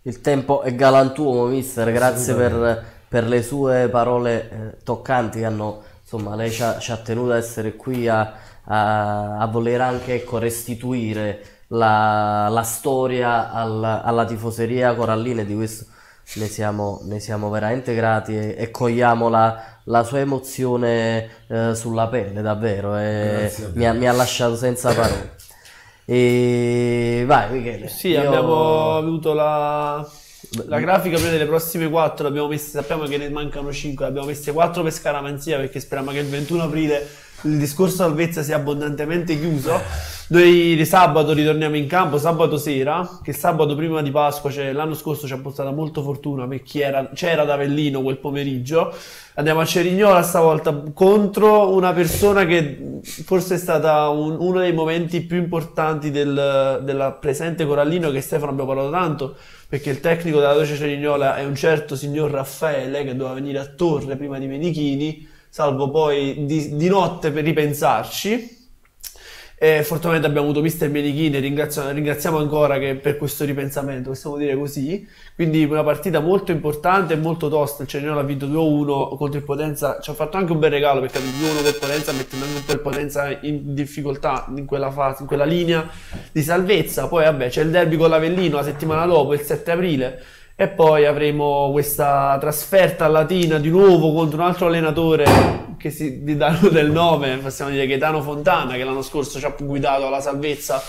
Il tempo è galantuomo, mister, grazie per, per, le sue parole eh, toccanti che hanno, insomma, lei ci ha, ci ha, tenuto ad essere qui a, a, a voler anche ecco, restituire la, la storia al, alla tifoseria corallina di questo ne siamo, ne siamo veramente grati e, e cogliamo la, la, sua emozione eh, sulla pelle davvero e mi ha, mi ha lasciato senza parole. E vai Michele. Sì, io... abbiamo avuto la, la grafica per le prossime 4, sappiamo che ne mancano 5, abbiamo messe 4 per scaramanzia perché speriamo che il 21 aprile il discorso salvezza sia abbondantemente chiuso. Noi di sabato ritorniamo in campo, sabato sera, che sabato prima di Pasqua, cioè, l'anno scorso ci ha portato molto fortuna perché era, c'era ad Avellino quel pomeriggio. Andiamo a Cerignola stavolta contro una persona che forse è stata un, uno dei momenti più importanti del, della presente Corallino, che Stefano abbiamo parlato tanto, perché il tecnico della Doce Cerignola è un certo signor Raffaele che doveva venire a Torre prima di Menichini salvo poi di, di notte per ripensarci. E fortunatamente abbiamo avuto mister Menichini, ringraziamo, ringraziamo ancora per questo ripensamento, possiamo dire così. Quindi una partita molto importante e molto tosta. Il Cerniolo ha vinto 2-1 contro il Potenza, ci ha fatto anche un bel regalo perché ha vinto 2-1 per Potenza, mettendo anche un po' il Potenza in difficoltà in quella, fase, in quella linea di salvezza. Poi vabbè c'è il derby con l'Avellino la settimana dopo, il 7 aprile e poi avremo questa trasferta a Latina di nuovo contro un altro allenatore che si di danno del nome, possiamo dire Gaetano Fontana, che l'anno scorso ci ha guidato alla salvezza,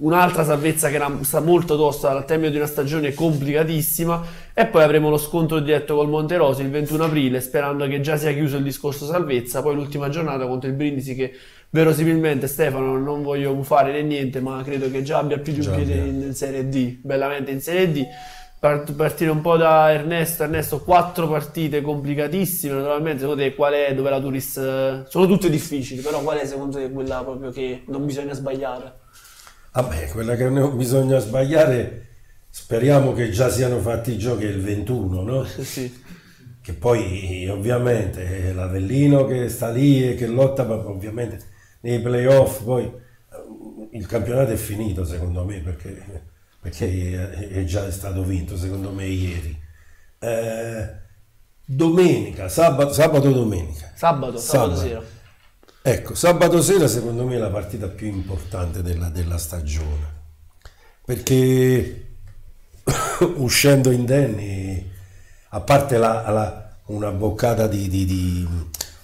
un'altra salvezza che era molto tosta al termine di una stagione complicatissima. E poi avremo lo scontro diretto col Monterosi il 21 aprile, sperando che già sia chiuso il discorso salvezza. Poi l'ultima giornata contro il Brindisi che verosimilmente Stefano non voglio fare né niente, ma credo che già abbia più di un piede in Serie D, bellamente in Serie D partire un po' da Ernesto. Ernesto, quattro partite complicatissime. Naturalmente, secondo te qual è dove la Turis. Eh, sono tutte difficili, però qual è secondo te quella proprio che non bisogna sbagliare? Vabbè, quella che non bisogna sbagliare, speriamo che già siano fatti i giochi il 21, no? sì. Che poi ovviamente è l'Avellino che sta lì e che lotta, ma ovviamente nei playoff poi eh, il campionato è finito secondo me perché perché è già stato vinto secondo me ieri. Eh, domenica, sabato, sabato domenica. Sabato, sabato, sabato, sera. Ecco, sabato sera secondo me è la partita più importante della, della stagione, perché uscendo indenni, a parte la, la, una boccata di, di, di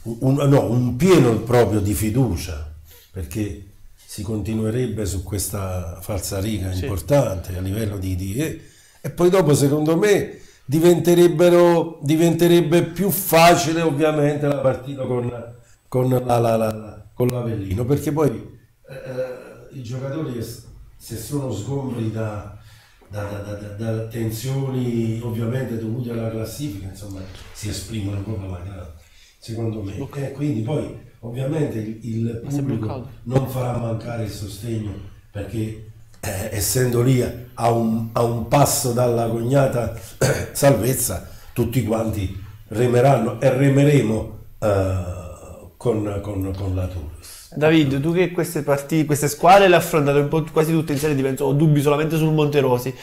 un, no, un pieno proprio di fiducia, perché si continuerebbe su questa falsariga sì. importante a livello di, di e, e poi dopo secondo me diventerebbero diventerebbe più facile ovviamente la partita con, con, la, la, la, con l'Avellino perché poi eh, i giocatori se sono sgombri da, da, da, da, tensioni ovviamente dovute alla classifica insomma si esprimono proprio alla grande secondo me okay. e quindi poi Ovviamente il, il pubblico non farà mancare il sostegno perché eh, essendo lì a un, a un, passo dalla cognata eh, salvezza, tutti quanti remeranno e remeremo eh, con, con, con, la Turris. David, tu che queste, partite, queste squadre le hai affrontate un po' quasi tutte in serie, penso, ho dubbi solamente sul Monterosi.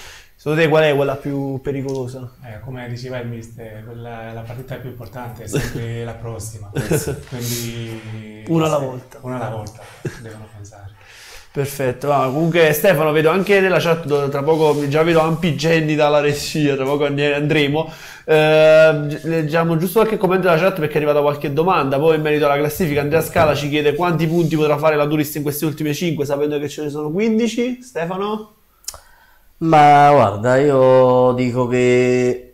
Secondo te qual è quella più pericolosa? Eh, come diceva il mister, quella, la partita più importante è sempre la prossima. Quindi una alla volta. Una alla volta, devono pensare. Perfetto, ah, comunque Stefano vedo anche nella chat tra poco già vedo ampi genni dalla regia, tra poco andremo. Eh, leggiamo giusto qualche commento della chat perché è arrivata qualche domanda. Poi in merito alla classifica Andrea Scala ci chiede quanti punti potrà fare la Turist in queste ultime 5 sapendo che ce ne sono 15. Stefano? Ma guarda, io dico che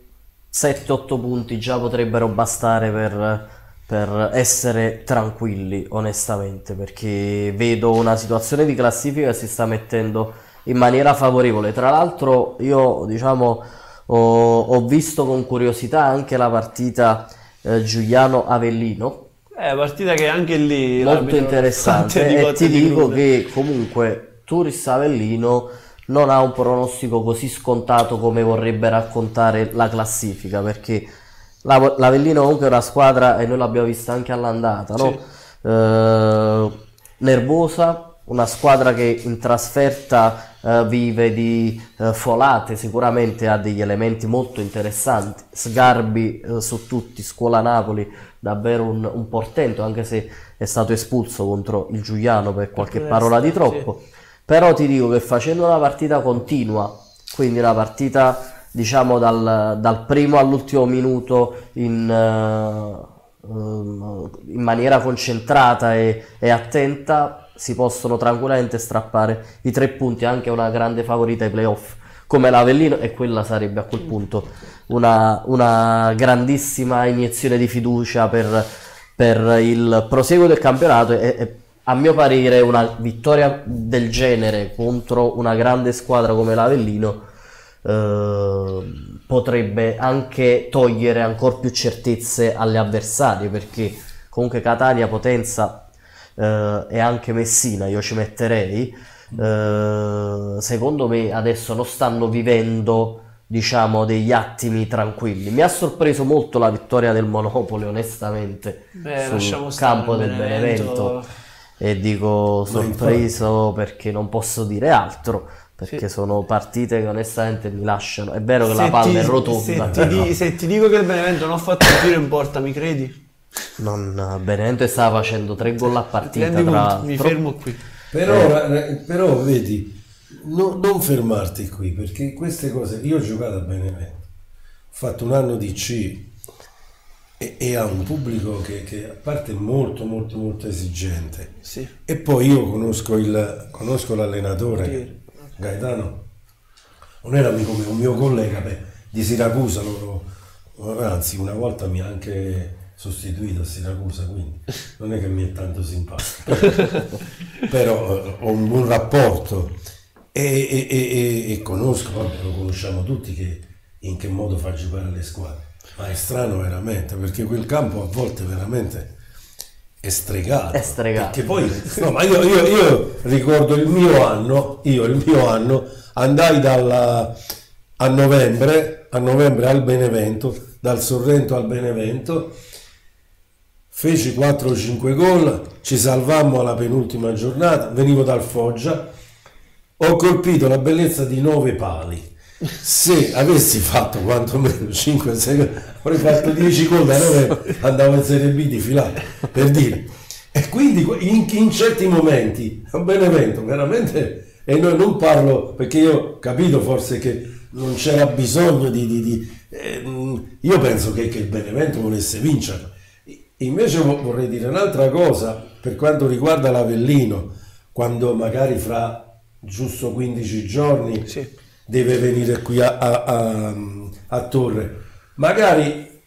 7-8 punti già potrebbero bastare per per essere tranquilli, onestamente, perché vedo una situazione di classifica che si sta mettendo in maniera favorevole. Tra l'altro, io diciamo ho, ho visto con curiosità anche la partita eh, Giuliano Avellino. È partita che anche lì molto interessante. E ti dico che comunque Turis Avellino non ha un pronostico così scontato come vorrebbe raccontare la classifica perché la, l'Avellino comunque è una squadra, e noi l'abbiamo vista anche all'andata, no? Sì. Eh, nervosa, una squadra che in trasferta eh, vive di eh, folate, sicuramente ha degli elementi molto interessanti. Sgarbi eh, su tutti, Scuola Napoli, davvero un, un, portento, anche se è stato espulso contro il Giuliano per qualche parola di troppo. Sì. Però ti dico che facendo una partita continua, quindi una partita diciamo dal, dal primo all'ultimo minuto in, uh, in maniera concentrata e, e, attenta si possono tranquillamente strappare i tre punti anche una grande favorita ai playoff come l'Avellino e quella sarebbe a quel punto una, una grandissima iniezione di fiducia per, per il proseguo del campionato e, e a mio parere una vittoria del genere contro una grande squadra come l'Avellino Ehm, potrebbe anche togliere ancora più certezze alle avversarie perché comunque Catania, Potenza uh, e anche Messina io ci metterei uh, secondo me adesso non stanno vivendo diciamo degli attimi tranquilli. Mi ha sorpreso molto la vittoria del Monopoli onestamente Beh, sul campo del Benevento e dico sorpreso perché non posso dire altro perché sì. sono partite che onestamente mi lasciano. È vero che se la palla ti, è rotonda. Se ti, di, se ti, dico che il Benevento non ha fatto un tiro in porta, mi credi? Non, Benevento stava facendo tre gol a partita. Tra... Mi fermo qui. Però, eh. però vedi, no, non fermarti qui perché queste cose. Io ho giocato a Benevento, ho fatto un anno di C e, e ha un pubblico che, che, a parte è molto, molto, molto esigente. Sì. E poi io conosco, il, conosco l'allenatore. Gaetano non era amico mio, un mio collega beh, di Siracusa, loro, anzi una volta mi ha anche sostituito a Siracusa, quindi non è che mi è tanto simpatico, però eh, ho un buon rapporto e, e, e, e conosco, vabbè, lo conosciamo tutti che in che modo fa giocare le squadre, ma è strano veramente perché quel campo a volte veramente è stregato. È stregato. Perché poi, no, ma io, io, io, ricordo il mio anno, io il mio anno, andai dalla, a novembre, a novembre al Benevento, dal Sorrento al Benevento, feci 4-5 gol, ci salvammo alla penultima giornata, venivo dal Foggia, ho colpito la bellezza di 9 pali se avessi fatto quantomeno 5-6 avrei fatto 10 gol da 9 andavo in Serie B di filare per dire. E quindi in, in certi momenti è un Benevento veramente e noi non parlo perché io ho capito forse che non c'era bisogno di, di, di eh, io penso che, che il Benevento volesse vincere. Invece vorrei dire un'altra cosa per quanto riguarda l'Avellino quando magari fra giusto 15 giorni sì deve venire qui a, a, a, a Torre. Magari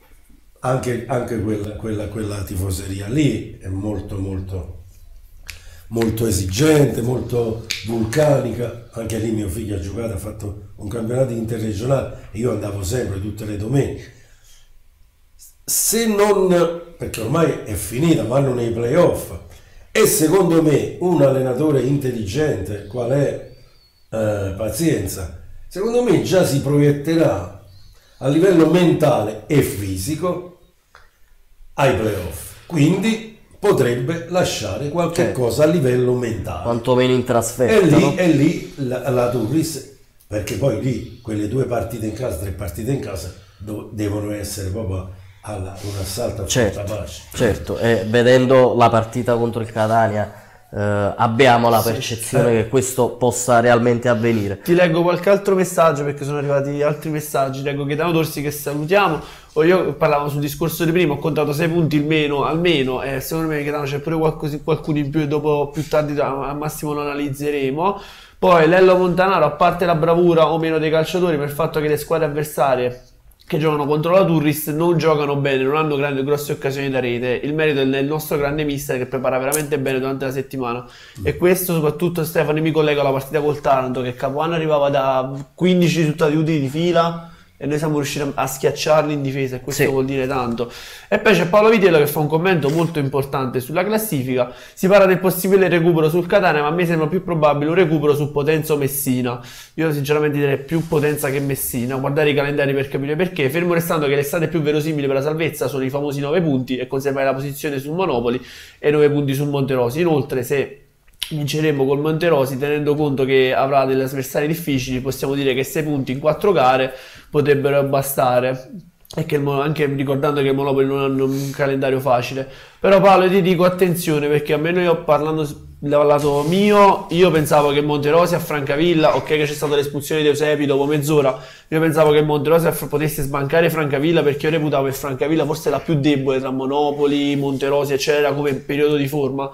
anche, anche quella, quella, quella, tifoseria lì è molto molto molto esigente, molto vulcanica. Anche lì mio figlio ha giocato, ha fatto un campionato interregionale e io andavo sempre tutte le domeniche. Se non, perché ormai è finita, vanno nei playoff e secondo me un allenatore intelligente, qual è eh, Pazienza, secondo me già si proietterà a livello mentale e fisico ai playoff. Quindi potrebbe lasciare qualche okay. cosa a livello mentale. Quantomeno in trasferta. E lì, no? e lì la, la Turris, perché poi lì quelle due partite in casa, tre partite in casa, do, devono essere proprio alla, un assalto a certo, pace. Certo, e vedendo la partita contro il Catania eh, abbiamo la Sì. percezione Eh. che questo possa realmente avvenire. Ti leggo qualche altro messaggio perché sono arrivati altri messaggi. Leggo Gaetano Dorsi che salutiamo. O io parlavo sul discorso di prima, ho contato 6 punti almeno, almeno e secondo me Gaetano c'è pure qualcosa, qualcuno in più e dopo più tardi al massimo lo analizzeremo. Poi Lello Montanaro, a parte la bravura o meno dei calciatori, per il fatto che le squadre avversarie che giocano contro la Turris non giocano bene, non hanno grandi, grosse occasioni da rete. Il merito è del nostro grande mister che prepara veramente bene durante la settimana. E questo soprattutto Stefano mi collega alla partita col Taranto che Capuano arrivava da 15 risultati utili di fila e noi siamo riusciti a schiacciarli in difesa e questo Sì. vuol dire tanto. E poi c'è Paolo Vitiello che fa un commento molto importante sulla classifica. Si parla del possibile recupero sul Catania, ma a me sembra più probabile un recupero su Potenza o Messina. Io sinceramente direi più Potenza che Messina. Guardare i calendari per capire perché. Fermo restando che le strade più verosimili per la salvezza sono i famosi 9 punti e conservare la posizione sul Monopoli e 9 punti sul Monterosi. Inoltre, se vinceremo col Monterosi, tenendo conto che avrà degli avversari difficili, possiamo dire che 6 punti in 4 gare potrebbero bastare. E che il anche ricordando che il Monopoli non hanno un calendario facile. Però Paolo, ti dico attenzione perché almeno io parlando dal lato mio, io pensavo che Monterosi a Francavilla, ok che c'è stata l'espulsione di Eusebi dopo mezz'ora, io pensavo che Monterosi potesse sbancare Francavilla perché io reputavo che Francavilla fosse la più debole tra Monopoli, Monterosi eccetera come periodo di forma.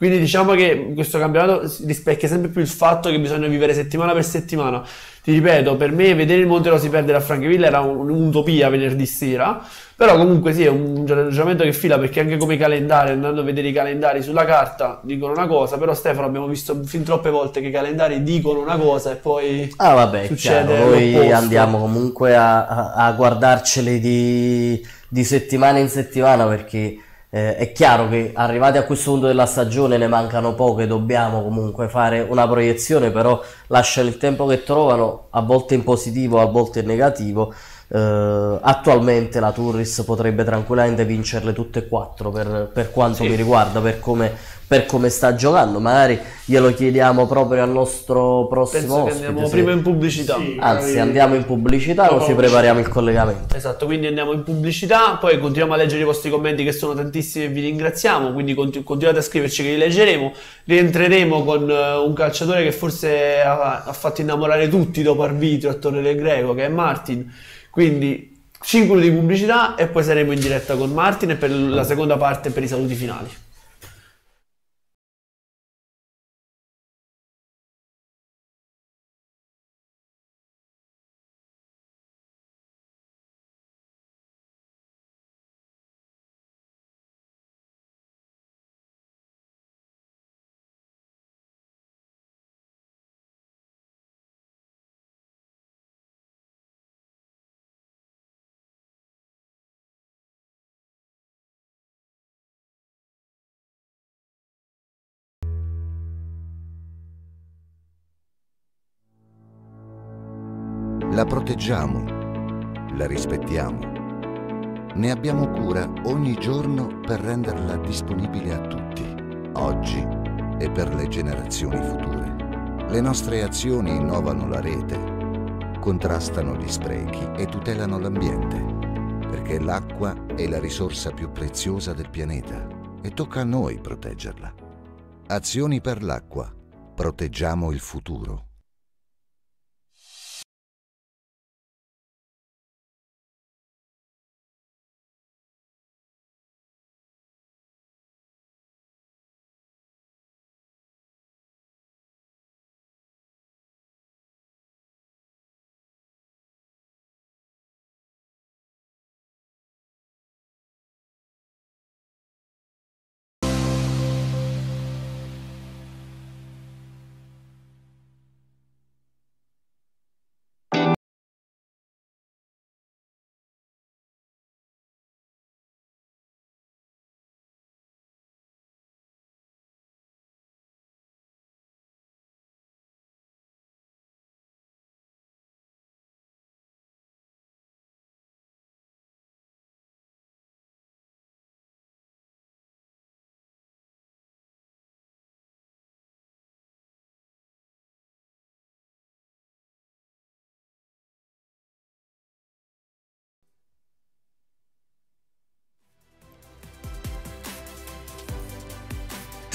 Quindi diciamo che questo campionato si rispecchia sempre più il fatto che bisogna vivere settimana per settimana. Ti ripeto, per me vedere il Monterosi perdere a Francavilla era un- un'utopia venerdì sera, però comunque sì, è un ragionamento che fila perché anche come calendari, andando a vedere i calendari sulla carta, dicono una cosa, però Stefano abbiamo visto fin troppe volte che i calendari dicono una cosa e poi Ah vabbè, succede chiaro, noi andiamo comunque a, a- a guardarceli di, di settimana in settimana perché eh, è chiaro che arrivati a questo punto della stagione ne mancano poche, dobbiamo comunque fare una proiezione, però lasciano il tempo che trovano, a volte in positivo, a volte in negativo. Eh, attualmente la Turris potrebbe tranquillamente vincerle tutte e quattro per, per quanto Sì. mi riguarda, per come, per come sta giocando. Magari glielo chiediamo proprio al nostro prossimo penso che ospite. andiamo sì. prima in pubblicità. Sì. Anzi, Magari- andiamo in pubblicità così uscita. prepariamo il collegamento. Esatto, quindi andiamo in pubblicità, poi continuiamo a leggere i vostri commenti che sono tantissimi e vi ringraziamo, quindi conti- continuate a scriverci che li leggeremo. Rientreremo con eh, un calciatore che forse ha, ha fatto innamorare tutti dopo arbitrio a Torre del Greco, che è Martin. Quindi 5 minuti di pubblicità e poi saremo in diretta con Martin per la seconda parte per i saluti finali. La proteggiamo, la rispettiamo. Ne abbiamo cura ogni giorno per renderla disponibile a tutti, oggi e per le generazioni future. Le nostre azioni innovano la rete, contrastano gli sprechi e tutelano l'ambiente, perché l'acqua è la risorsa più preziosa del pianeta e tocca a noi proteggerla. Azioni per l'acqua. Proteggiamo il futuro.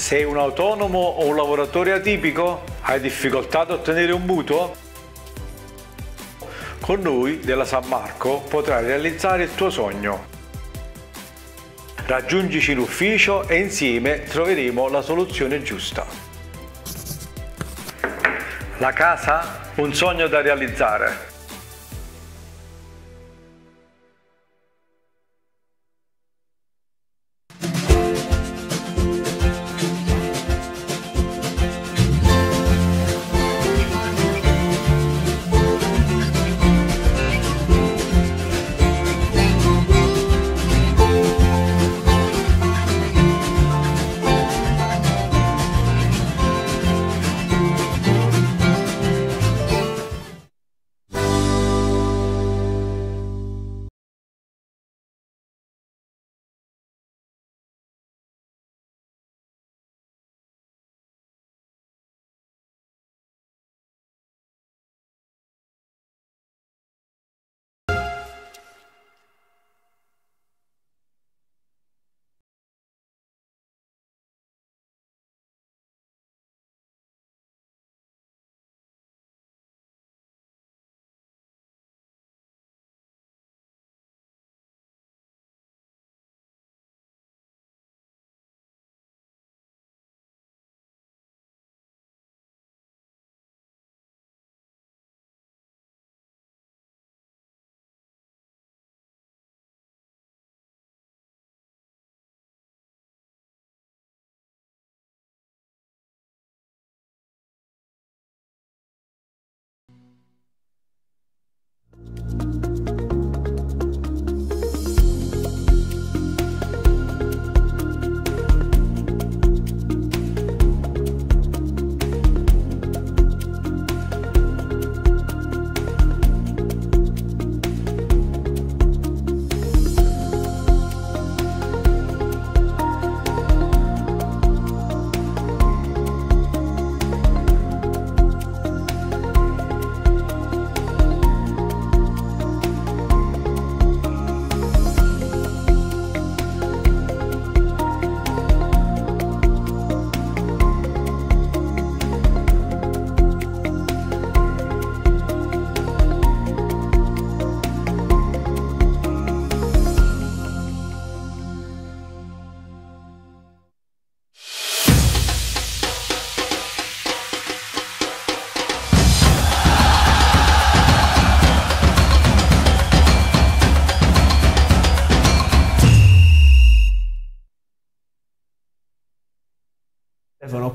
Sei un autonomo o un lavoratore atipico? Hai difficoltà ad ottenere un mutuo? Con noi della San Marco potrai realizzare il tuo sogno. Raggiungici in ufficio e insieme troveremo la soluzione giusta. La casa? Un sogno da realizzare.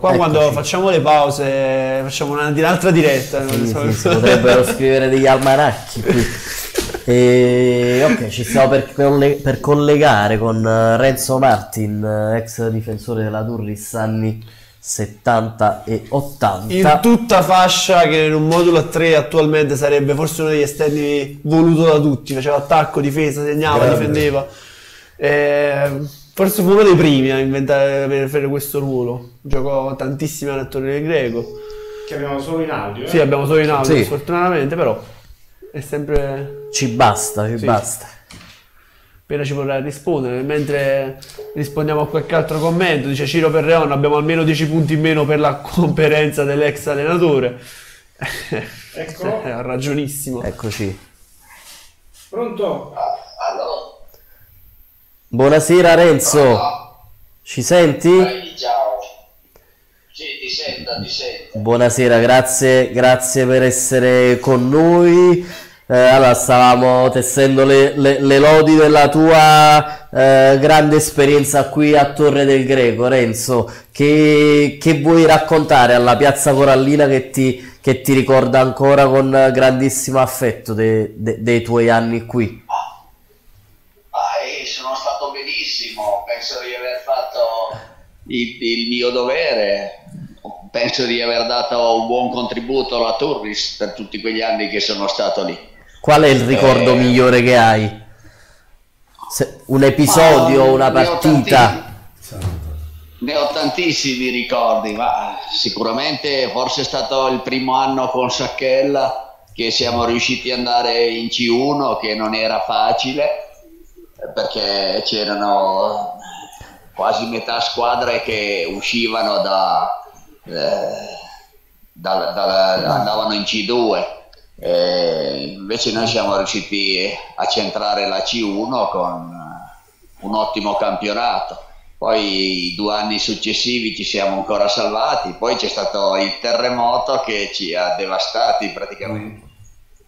Qua Eccoci. quando facciamo le pause facciamo una, un'altra diretta. Sì, sì, si potrebbero scrivere degli almanacchi qui. E, ok, ci stiamo per, per collegare con eh, Renzo Martin, eh, ex difensore della Turris anni 70 e 80. In tutta fascia che in un modulo a 3 attualmente sarebbe forse uno degli esterni voluto da tutti, faceva attacco, difesa, segnava, Grande. difendeva. Eh, forse fu uno dei primi a inventare per fare questo ruolo. Giocò tantissimi anni a Torre del Greco. Che abbiamo solo in audio. eh? Sì, abbiamo solo in audio, Sì. sfortunatamente, però è sempre Ci basta, ci Sì. basta. appena ci vorrà rispondere. Mentre rispondiamo a qualche altro commento, dice Ciro Perreon, abbiamo almeno 10 punti in meno per la conferenza dell'ex allenatore. Eccolo. ha ragionissimo. Eccoci. Pronto? Buonasera Renzo, ci senti? ciao. Sì, ti sento, ti sento. Buonasera, grazie, grazie per essere con noi. Eh, allora, stavamo tessendo le, le- le lodi della tua eh, grande esperienza qui a Torre del Greco, Renzo. Che, che vuoi raccontare alla Piazza Corallina che ti, che ti ricorda ancora con grandissimo affetto de- de- dei tuoi anni qui? Ah, eh, sono stato benissimo, penso di aver fatto il, il mio dovere, penso di aver dato un buon contributo alla Turris per tutti quegli anni che sono stato lì. Qual è il ricordo Eh, migliore che hai? Se- un episodio, Ma una ne ho partita? Ne ho tantissimi ricordi, ma sicuramente forse è stato il primo anno con Sacchella che siamo riusciti ad andare in C1, che non era facile, perché c'erano quasi metà squadre che uscivano da, eh, da- da- andavano in C2 e invece noi siamo riusciti a centrare la C1 con eh, un ottimo campionato. Poi i due anni successivi ci siamo ancora salvati poi c'è stato il terremoto che ci ha devastati praticamente.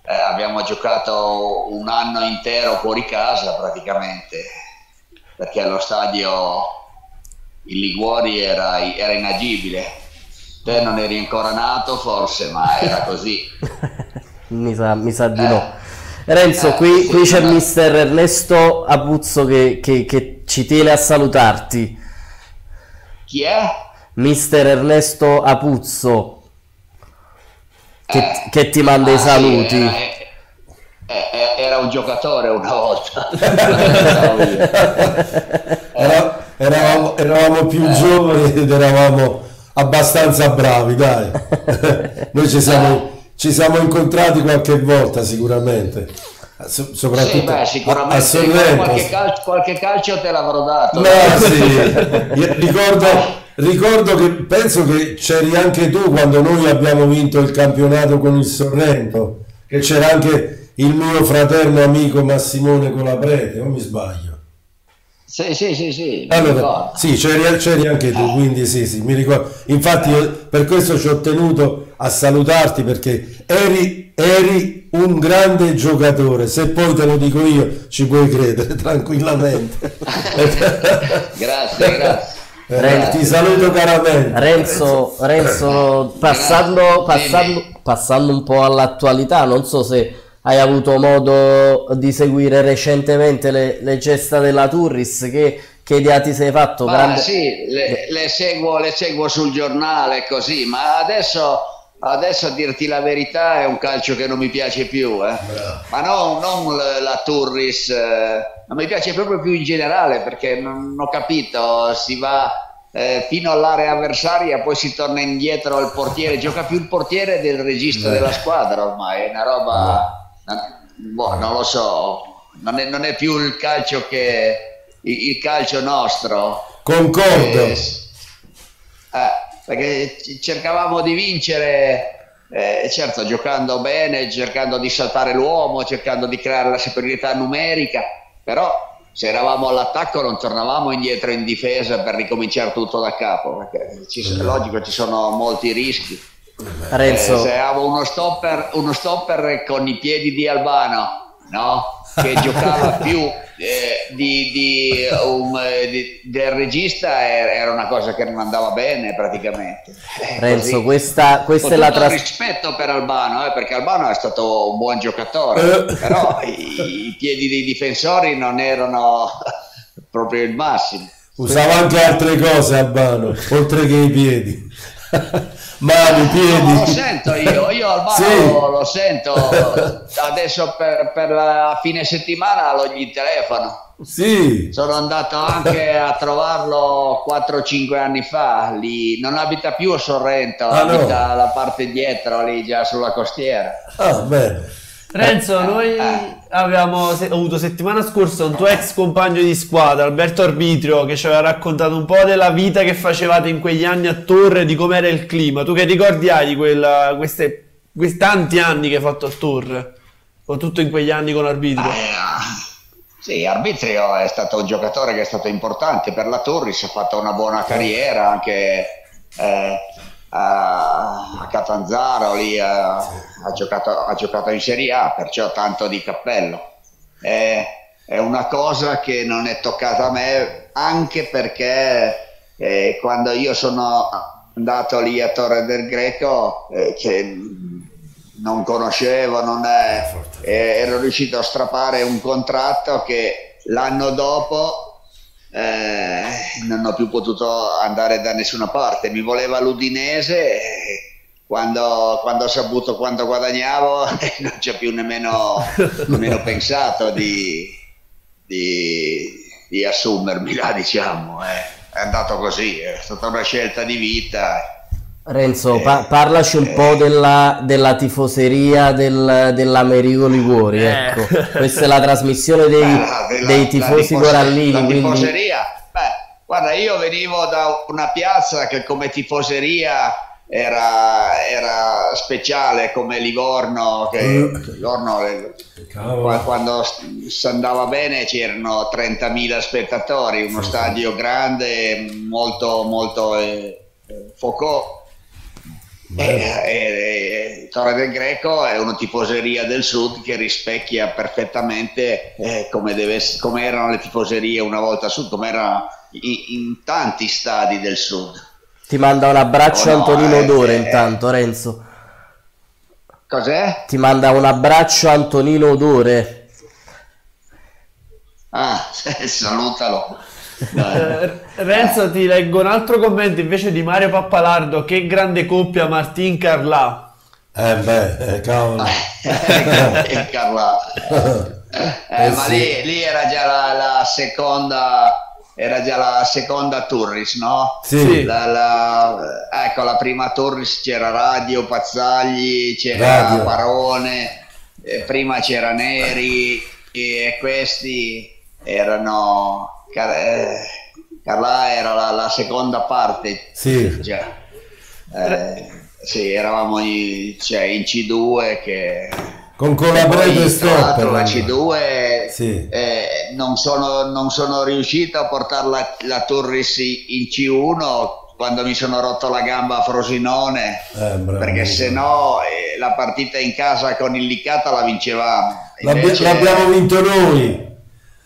Eh, abbiamo giocato un anno intero fuori casa praticamente perché allo stadio il Liguori era, era inagibile. Te non eri ancora nato forse, ma era così. mi, sa, mi sa di no. Renzo, qui, qui c'è mister Ernesto Abuzzo che, che- che ci tiene a salutarti. Chi è? Mister Ernesto Apuzzo che, che ti manda i Ah, sì, saluti. era, eh, eh, era un giocatore una volta. Era- eravamo, eravamo più giovani ed eravamo abbastanza bravi, dai. Noi ci siamo, ci siamo incontrati qualche volta sicuramente. So- sì, soprattutto beh, a, a sicuramente Sorrento. qualche, calcio, qualche calcio te l'avrò dato. No, sì. Ricordo, ricordo che penso che c'eri anche tu quando noi abbiamo vinto il campionato con il Sorrento, che c'era anche il mio fraterno amico Massimone Colaprete, o mi sbaglio? Sì, sì, sì, sì, mi Allora, sì, c'eri, c'eri anche tu, quindi sì, sì, mi ricordo. Infatti io per questo ci ho tenuto a salutarti perché eri, eri un grande giocatore, se poi te lo dico io ci puoi credere tranquillamente. Grazie, grazie. Eh, ti saluto caramente. Renzo, Renzo passando, passando, passando un po' all'attualità, non so se hai avuto modo di seguire recentemente le, le gesta della Turris, che, che idea ti sei fatto? Ma Grande- sì, le, le seguo, le seguo sul giornale così, ma adesso, adesso a dirti la verità è un calcio che non mi piace più. eh. Ma no, non la, Turris, eh, non mi piace proprio più in generale perché non ho capito, si va eh, fino all'area avversaria, poi si torna indietro al portiere, gioca più il portiere del regista della squadra ormai, è una roba... boh, non lo so, non è, non è più il calcio che il, il calcio nostro. Concordo. Eh, eh, perché cercavamo di vincere, eh, certo giocando bene, cercando di saltare l'uomo, cercando di creare la superiorità numerica, però se eravamo all'attacco non tornavamo indietro in difesa per ricominciare tutto da capo, perché ci, logico ci sono molti rischi. Renzo. Eh, se avevo uno stopper, uno stopper con i piedi di Albano, no? che giocava più eh, di, di, um, eh, di- del regista era era una cosa che non andava bene praticamente. Eh, Renzo, così. questa, questa è la trasmissione. rispetto per Albano, eh, perché Albano è stato un buon giocatore, Eh. però i, i piedi dei difensori non erano proprio il massimo. Usava anche altre cose Albano, oltre che i piedi. Mani, piedi. No, lo sento io, io Albano Sì. lo sento, adesso per, per la fine settimana lo gli telefono. Sì. Sono andato anche a trovarlo 4-5 anni fa, lì non abita più a Sorrento, Ah, no. abita alla parte dietro, lì già sulla costiera. Ah, bene. Renzo, noi abbiamo se- avuto settimana scorsa un tuo ex compagno di squadra, Alberto Arbitrio, che ci aveva raccontato un po' della vita che facevate in quegli anni a Torre, di com'era il clima. Tu che ricordi hai di quella, queste, questi tanti anni che hai fatto a Torre? Soprattutto in quegli anni con Arbitrio. Sì, Arbitrio è stato un giocatore che è stato importante per la Turris, ha fatto una buona carriera anche eh, a, a Catanzaro, lì eh, ha, giocato, ha giocato in Serie A, perciò tanto di cappello. È, è una cosa che non è toccata a me anche perché eh, quando io sono andato lì a Torre del Greco, eh, che non conoscevo, non è, eh, ero riuscito a strapare un contratto che l'anno dopo eh, non ho più potuto andare da nessuna parte. Mi voleva l'Udinese, quando, quando ho saputo quanto guadagnavo non ci ho più nemmeno, nemmeno pensato di, di, di assumermi là, diciamo. eh. È andato così, è stata una scelta di vita. Renzo, pa- parlaci un po' della, della tifoseria del, dell'Americo Liguori. Eh. Ecco. Questa è la trasmissione dei, Ah, della- dei la tifosi corallini. La quindi... tifoseria, beh, Guarda, io venivo da una piazza che come tifoseria era, era speciale come Livorno, che Livorno eh, quando si andava bene c'erano 30.000 spettatori, uno stadio grande, molto, molto eh, focoso. E, e, e, Torre del Greco è una tifoseria del sud che rispecchia perfettamente eh, come, deve, come, erano le tifoserie una volta a sud, come erano in, in tanti stadi del sud. Ti manda un abbraccio oh, no, Antonino eh, Odore eh, intanto, Renzo. Cos'è? Ti manda un abbraccio Antonino Odore. Ah, salutalo. Eh, Renzo ti leggo un altro commento invece di Mario Pappalardo che grande coppia Martin Carlà eh beh eh, cavolo eh, Carlà eh, ma sì. lì, lì, era già la, la, seconda era già la seconda Turris no? sì la, la, ecco la prima Turris c'era Radio Pazzagli c'era Radio. Barone prima c'era Neri e questi erano eh, Carla era la, la, seconda parte. Sì. Cioè, eh, sì, eravamo in, cioè, in C2 che... Con Colabredo e Stopper. La C2 sì. eh, non, sono, non, sono, riuscito a portare la, la Turris in C1 quando mi sono rotto la gamba a Frosinone eh, perché se no eh, la partita in casa con il Licata la vincevamo Invece... l'abbiamo vinto noi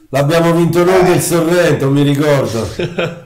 L'abbiamo vinto noi del Sorrento, mi ricordo.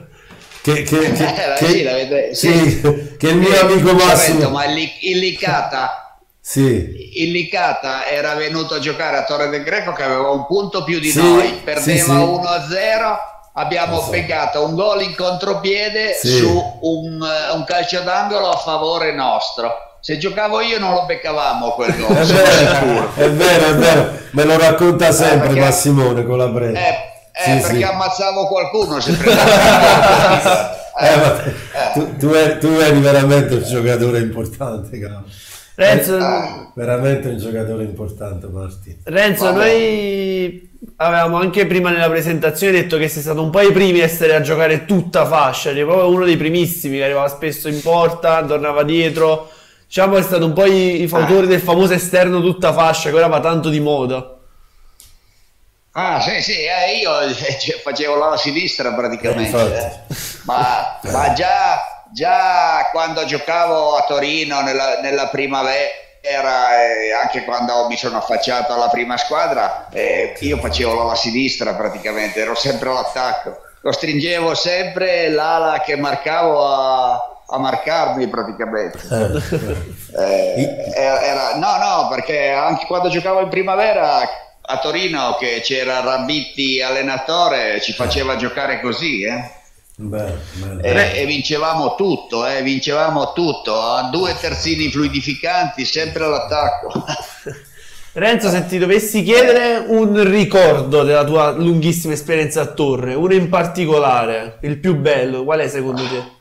Che, che, che, eh, che, sì, sì, che il mio amico Massimo. Sorrento, ma il, Licata sì. il Licata era venuto a giocare a Torre del Greco che aveva un punto più di sì, noi, perdeva sì, 1-0, abbiamo so. peccato un gol in contropiede su un, un calcio d'angolo a favore nostro se giocavo io non lo beccavamo quel gol, è vero, è vero, è vero, me lo racconta eh, sempre eh, perché, Massimone con la Brera. Eh, eh, sì, perché sì. ammazzavo qualcuno se eh, ma eh. tu, tu, eri, tu, eri, veramente un giocatore importante, caro. Renzo, eh, veramente un giocatore importante, Marti. Renzo, Vabbè. noi avevamo anche prima nella presentazione detto che sei stato un po' i primi a essere a giocare tutta fascia, eri proprio uno dei primissimi che arrivava spesso in porta, tornava dietro diciamo è stato un po' i, i fautori ah. del famoso esterno tutta fascia che ora va tanto di moda. Ah sì sì, eh, io eh, cioè, facevo la sinistra praticamente, eh, ma, ma già, già, quando giocavo a Torino nella, nella primavera e anche quando mi sono affacciato alla prima squadra, eh, io facevo l'ala sinistra praticamente, ero sempre all'attacco, costringevo sempre l'ala che marcavo a a marcarmi praticamente. Eh. eh, era, no, no, perché anche quando giocavo in primavera a Torino che c'era Rabitti allenatore ci faceva giocare così, eh? Beh, e, e, vincevamo tutto, eh, vincevamo tutto, a due terzini fluidificanti sempre all'attacco. Renzo, se ti dovessi chiedere un ricordo della tua lunghissima esperienza a Torre, uno in particolare, il più bello, qual è secondo te?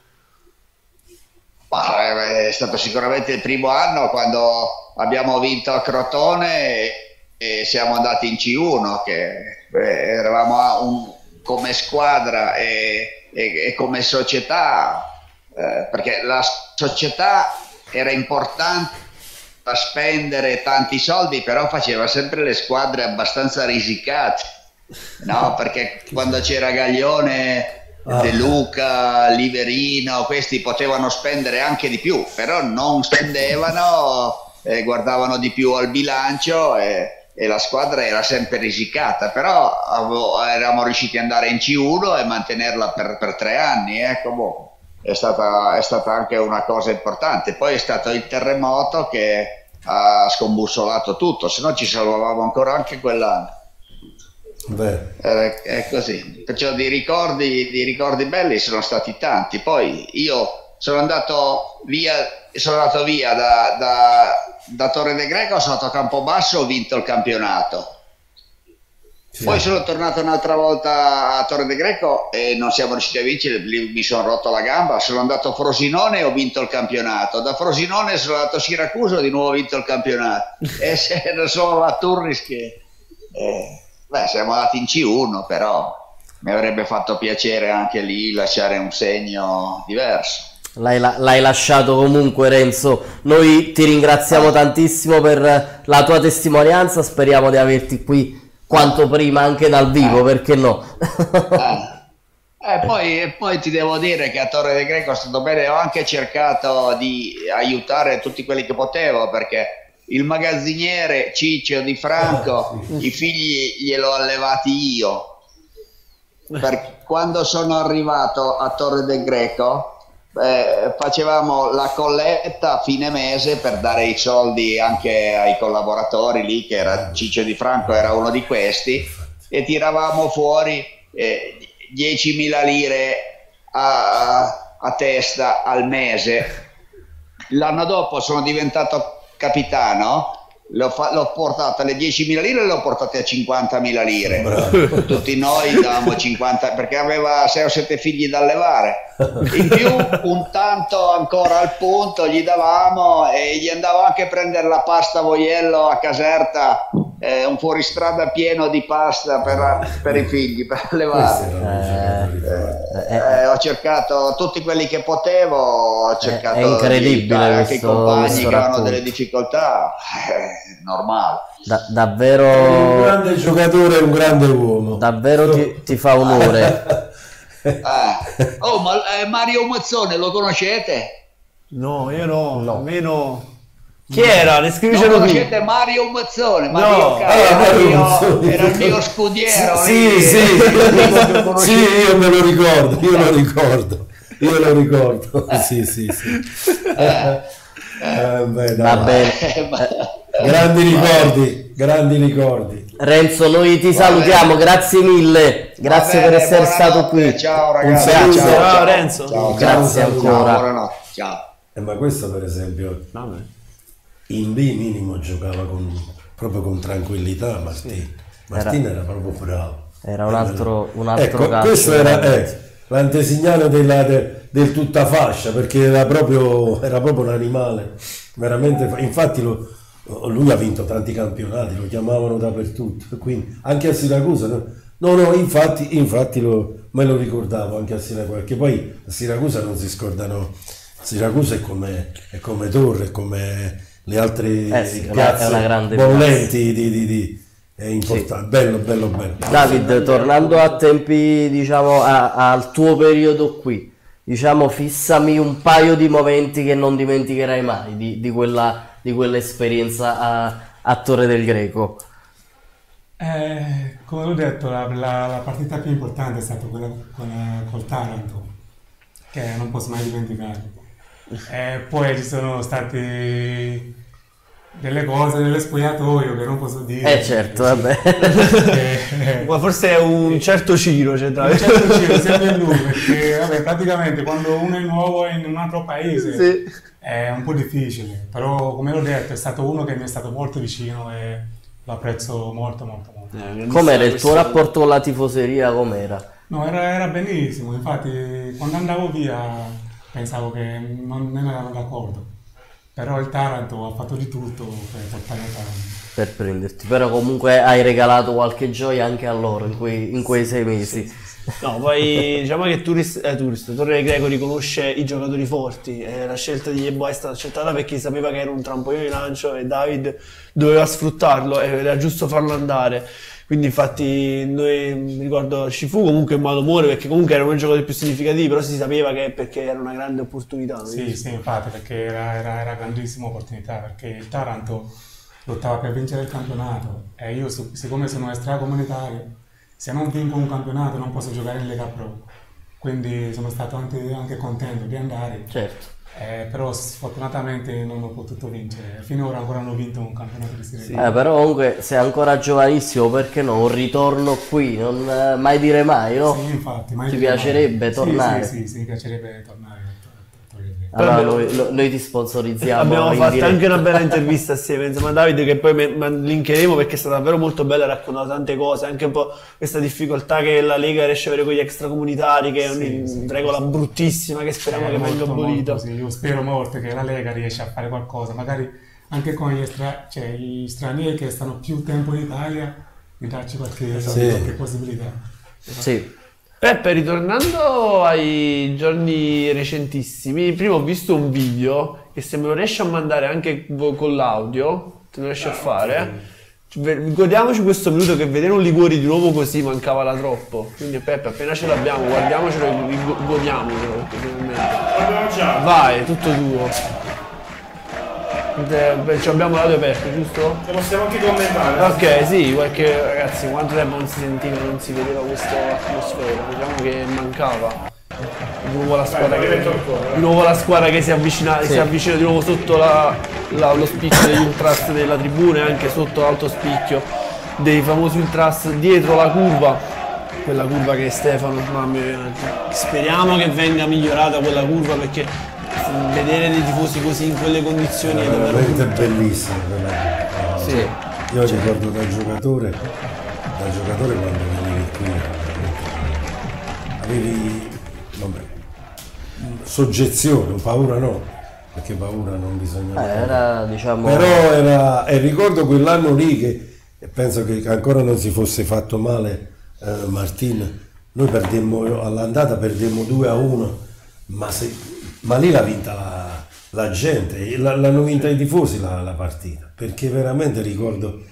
Eh, è stato sicuramente il primo anno quando abbiamo vinto a Crotone e, siamo andati in C1, che eravamo un, come squadra e, e, e come società, eh, perché la società era importante da spendere tanti soldi, però faceva sempre le squadre abbastanza risicate, no? perché quando c'era Gaglione ah. De Luca, Liverino, questi potevano spendere anche di più, però non spendevano, eh, guardavano di più al bilancio e, e, la squadra era sempre risicata, però avevo, eravamo riusciti ad andare in C1 e mantenerla per, per tre anni, eh, boh, è, è stata anche una cosa importante. Poi è stato il terremoto che ha scombussolato tutto, se no ci salvavamo ancora anche quell'anno. Beh. Eh, è così, perciò di ricordi, di ricordi belli sono stati tanti. Poi io sono andato via, sono andato via da, da, da Torre del Greco, sono andato a Campobasso, ho vinto il campionato. Sì. Poi sono tornato un'altra volta a Torre del Greco e non siamo riusciti a vincere, mi sono rotto la gamba, sono andato a Frosinone e ho vinto il campionato. Da Frosinone sono andato a Siracusa e di nuovo ho vinto il campionato. e se solo a Turris che... Eh, Beh, siamo andati in C1, però mi avrebbe fatto piacere anche lì lasciare un segno diverso. L'hai, l'hai, lasciato comunque Renzo. Noi ti ringraziamo tantissimo per la tua testimonianza. Speriamo di averti qui quanto prima anche dal vivo, eh. perché no? eh. Eh, poi, poi, ti devo dire che a Torre del Greco è stato bene, ho anche cercato di aiutare tutti quelli che potevo perché il magazziniere Ciccio di Franco, sì. i figli gliel'ho allevati io. Per quando sono arrivato a Torre del Greco eh, facevamo la colletta a fine mese per dare i soldi anche ai collaboratori lì, che era Ciccio Di Franco era uno di questi, e tiravamo fuori eh, 10.000 lire a, a testa al mese. L'anno dopo sono diventato capitano L'ho, fa- l'ho portata alle 10.000 lire e l'ho portate a 50.000 lire. Bravo. Tutti noi davamo 50 perché aveva 6 o 7 figli da allevare. In più, un tanto ancora al punto gli davamo e gli andavo anche a prendere la pasta voiello a Caserta, eh, un fuoristrada pieno di pasta per, per i figli, per allevare. Eh, eh, ho cercato tutti quelli che potevo, ho cercato è incredibile di anche i compagni che avevano delle difficoltà. Eh, normale. Da, davvero... Un grande giocatore un grande uomo. Davvero ti, ti fa onore. eh. Oh, ma eh, Mario Mazzone lo conoscete? No, io no, no. almeno... Chi era? Descrivicelo non conoscete qui. Mario Mazzone? Mario no. Car- ah, era, mio, era, il mio scudiero. Sì, sì, sì. sì, io me lo ricordo, io lo ricordo. Io lo ricordo. Sì, sì, sì. Eh. Eh, beh, Va bene. grandi ricordi, grandi ricordi. Renzo, noi ti salutiamo, grazie mille, grazie bene, per essere stato qui. Ciao ragazzi. Un ciao, ciao, ciao Renzo. Ciao, grazie ciao, ancora. Ciao. Eh, ma questo per esempio in B minimo giocava con, proprio con tranquillità Martino. Martino era, era, proprio bravo. Era un altro, un altro ecco, questo era eh, l'antesignano della, de, del tutta fascia perché era proprio, era proprio un animale veramente infatti lo, lui ha vinto tanti campionati lo chiamavano dappertutto quindi anche a Siracusa no no, no infatti, infatti lo, me lo ricordavo anche a Siracusa perché poi a Siracusa non si scordano Siracusa è come, è come Torre è come le altre eh sì, piazze bollenti di, di, di è importante, sì. bello, bello, bello. David, tornando a tempi, diciamo, a, al tuo periodo qui, diciamo, fissami un paio di momenti che non dimenticherai mai di, di, quella, di quell'esperienza a, a, Torre del Greco. Eh, come ho detto, la, la, la, partita più importante è stata quella con, col Taranto, che non posso mai dimenticare. Eh, poi ci sono stati delle cose nello spogliatoio che non posso dire. Eh certo, vabbè. Eh, Ma forse è un certo Ciro, cioè, tra... Un certo Ciro, sempre lui, perché vabbè, praticamente quando uno è nuovo in un altro paese sì. è un po' difficile, però come l'ho detto è stato uno che mi è stato molto vicino e lo apprezzo molto molto molto. Eh, com'era il tuo rapporto con la tifoseria, com'era? No, era, era benissimo, infatti quando andavo via pensavo che non, non erano d'accordo però il Taranto ha fatto di tutto per portare a Taranto. Per prenderti, però comunque hai regalato qualche gioia anche a loro in quei, in quei sei mesi. Sì, sì, No, poi diciamo che Turist, eh, Turist, Torre Greco riconosce i giocatori forti. Eh, la scelta di Yeboah è stata accettata perché sapeva che era un trampolino di lancio e David doveva sfruttarlo e era giusto farlo andare. Quindi infatti noi, mi ricordo, ci fu comunque in modo amore perché comunque era uno dei giocatori più significativi, però si sapeva che perché era una grande opportunità. Sì, sì, infatti perché era, era, era grandissima opportunità perché il Taranto lottava per vincere il campionato e io siccome sono extracomunitario, se non vinco un campionato non posso giocare in Lega Pro. Quindi sono stato anche, anche contento di andare. Certo eh, però sfortunatamente non ho potuto vincere. Finora ancora non ho vinto un campionato di Serie sì. eh, però comunque sei ancora giovanissimo, perché no? Un ritorno qui, non eh, mai dire mai, no? Sì, infatti. Mai Ti piacerebbe mai. tornare? Sì, sì, sì, mi piacerebbe tornare. Allora noi, noi, ti sponsorizziamo. Abbiamo fatto diretta. anche una bella intervista assieme insieme a Davide che poi me, linkeremo perché è stata davvero molto bella, ha raccontato tante cose, anche un po' questa difficoltà che la Lega riesce a avere con gli extracomunitari, che è una sì, regola sì. bruttissima che speriamo che venga abolita. Sì, io spero molto che la Lega riesca a fare qualcosa, magari anche con gli, stra- cioè, gli stranieri che stanno più tempo in Italia, di darci qualche, qualche possibilità. Sì. Peppe, ritornando ai giorni recentissimi, prima ho visto un video che se me lo riesci a mandare anche con l'audio, te lo riesci a fare. Ve- Godiamoci questo minuto che vedere un Liguori di nuovo così mancava la troppo. Quindi Peppe, appena ce l'abbiamo, guardiamocelo e go- godiamocelo. Vai, tutto tuo. Eh, beh, ci abbiamo l'audio aperto, giusto? Se possiamo anche commentare. Ok, sì, qualche ragazzi, quanto tempo non si sentiva, non si vedeva questa atmosfera, diciamo che mancava. Di nuovo la squadra, Vai, che, vai. di nuovo la squadra che si avvicina, si avvicina di nuovo sotto la- la- lo spicchio degli ultras della tribuna e anche sotto l'alto spicchio dei famosi ultras dietro la curva. Quella curva che Stefano, mamma mia, speriamo che venga migliorata quella curva perché vedere dei tifosi così in quelle condizioni è davvero veramente bellissimo quella Sì. io ricordo da giocatore da giocatore quando venivi qui avevi vabbè, soggezione paura no perché paura non bisogna Eh, era, diciamo... però era e ricordo quell'anno lì che e penso che ancora non si fosse fatto male eh, Martin noi perdemmo all'andata perdemmo 2 a 1 ma, se- ma lì l'ha vinta la, la gente l'hanno vinta i tifosi la, la partita perché veramente ricordo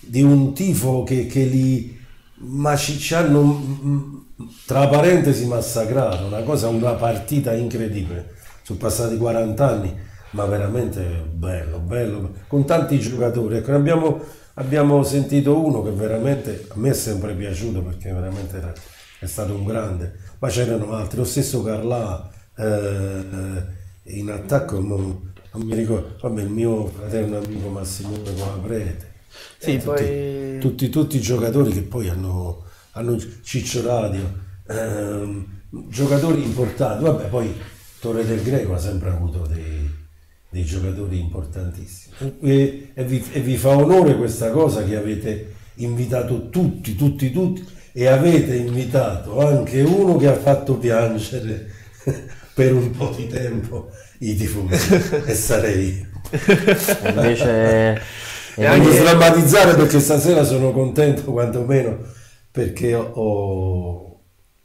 di un tifo che, che li ma ci, ci hanno mm, tra parentesi massacrato una cosa una partita incredibile. Sono passati 40 anni ma veramente bello bello con tanti giocatori. Ecco abbiamo, abbiamo sentito uno che veramente a me è sempre piaciuto perché veramente era- è stato un grande ma c'erano altri lo stesso Carlà eh, in attacco mo- non mi ricordo vabbè il mio fratello amico Massimone Colaprete Sì, eh, tutti, poi- tutti, tutti i giocatori che poi hanno, hanno Ciccio Radio, ehm, giocatori importanti. Vabbè, poi Torre del Greco ha sempre avuto dei, dei giocatori importantissimi. E, e vi, e vi fa onore questa cosa che avete invitato tutti, tutti, tutti, e avete invitato anche uno che ha fatto piangere per un po' di tempo i tifosi, e sarei io. Invece... E anche sdrammatizzare perché stasera sono contento quantomeno perché ho,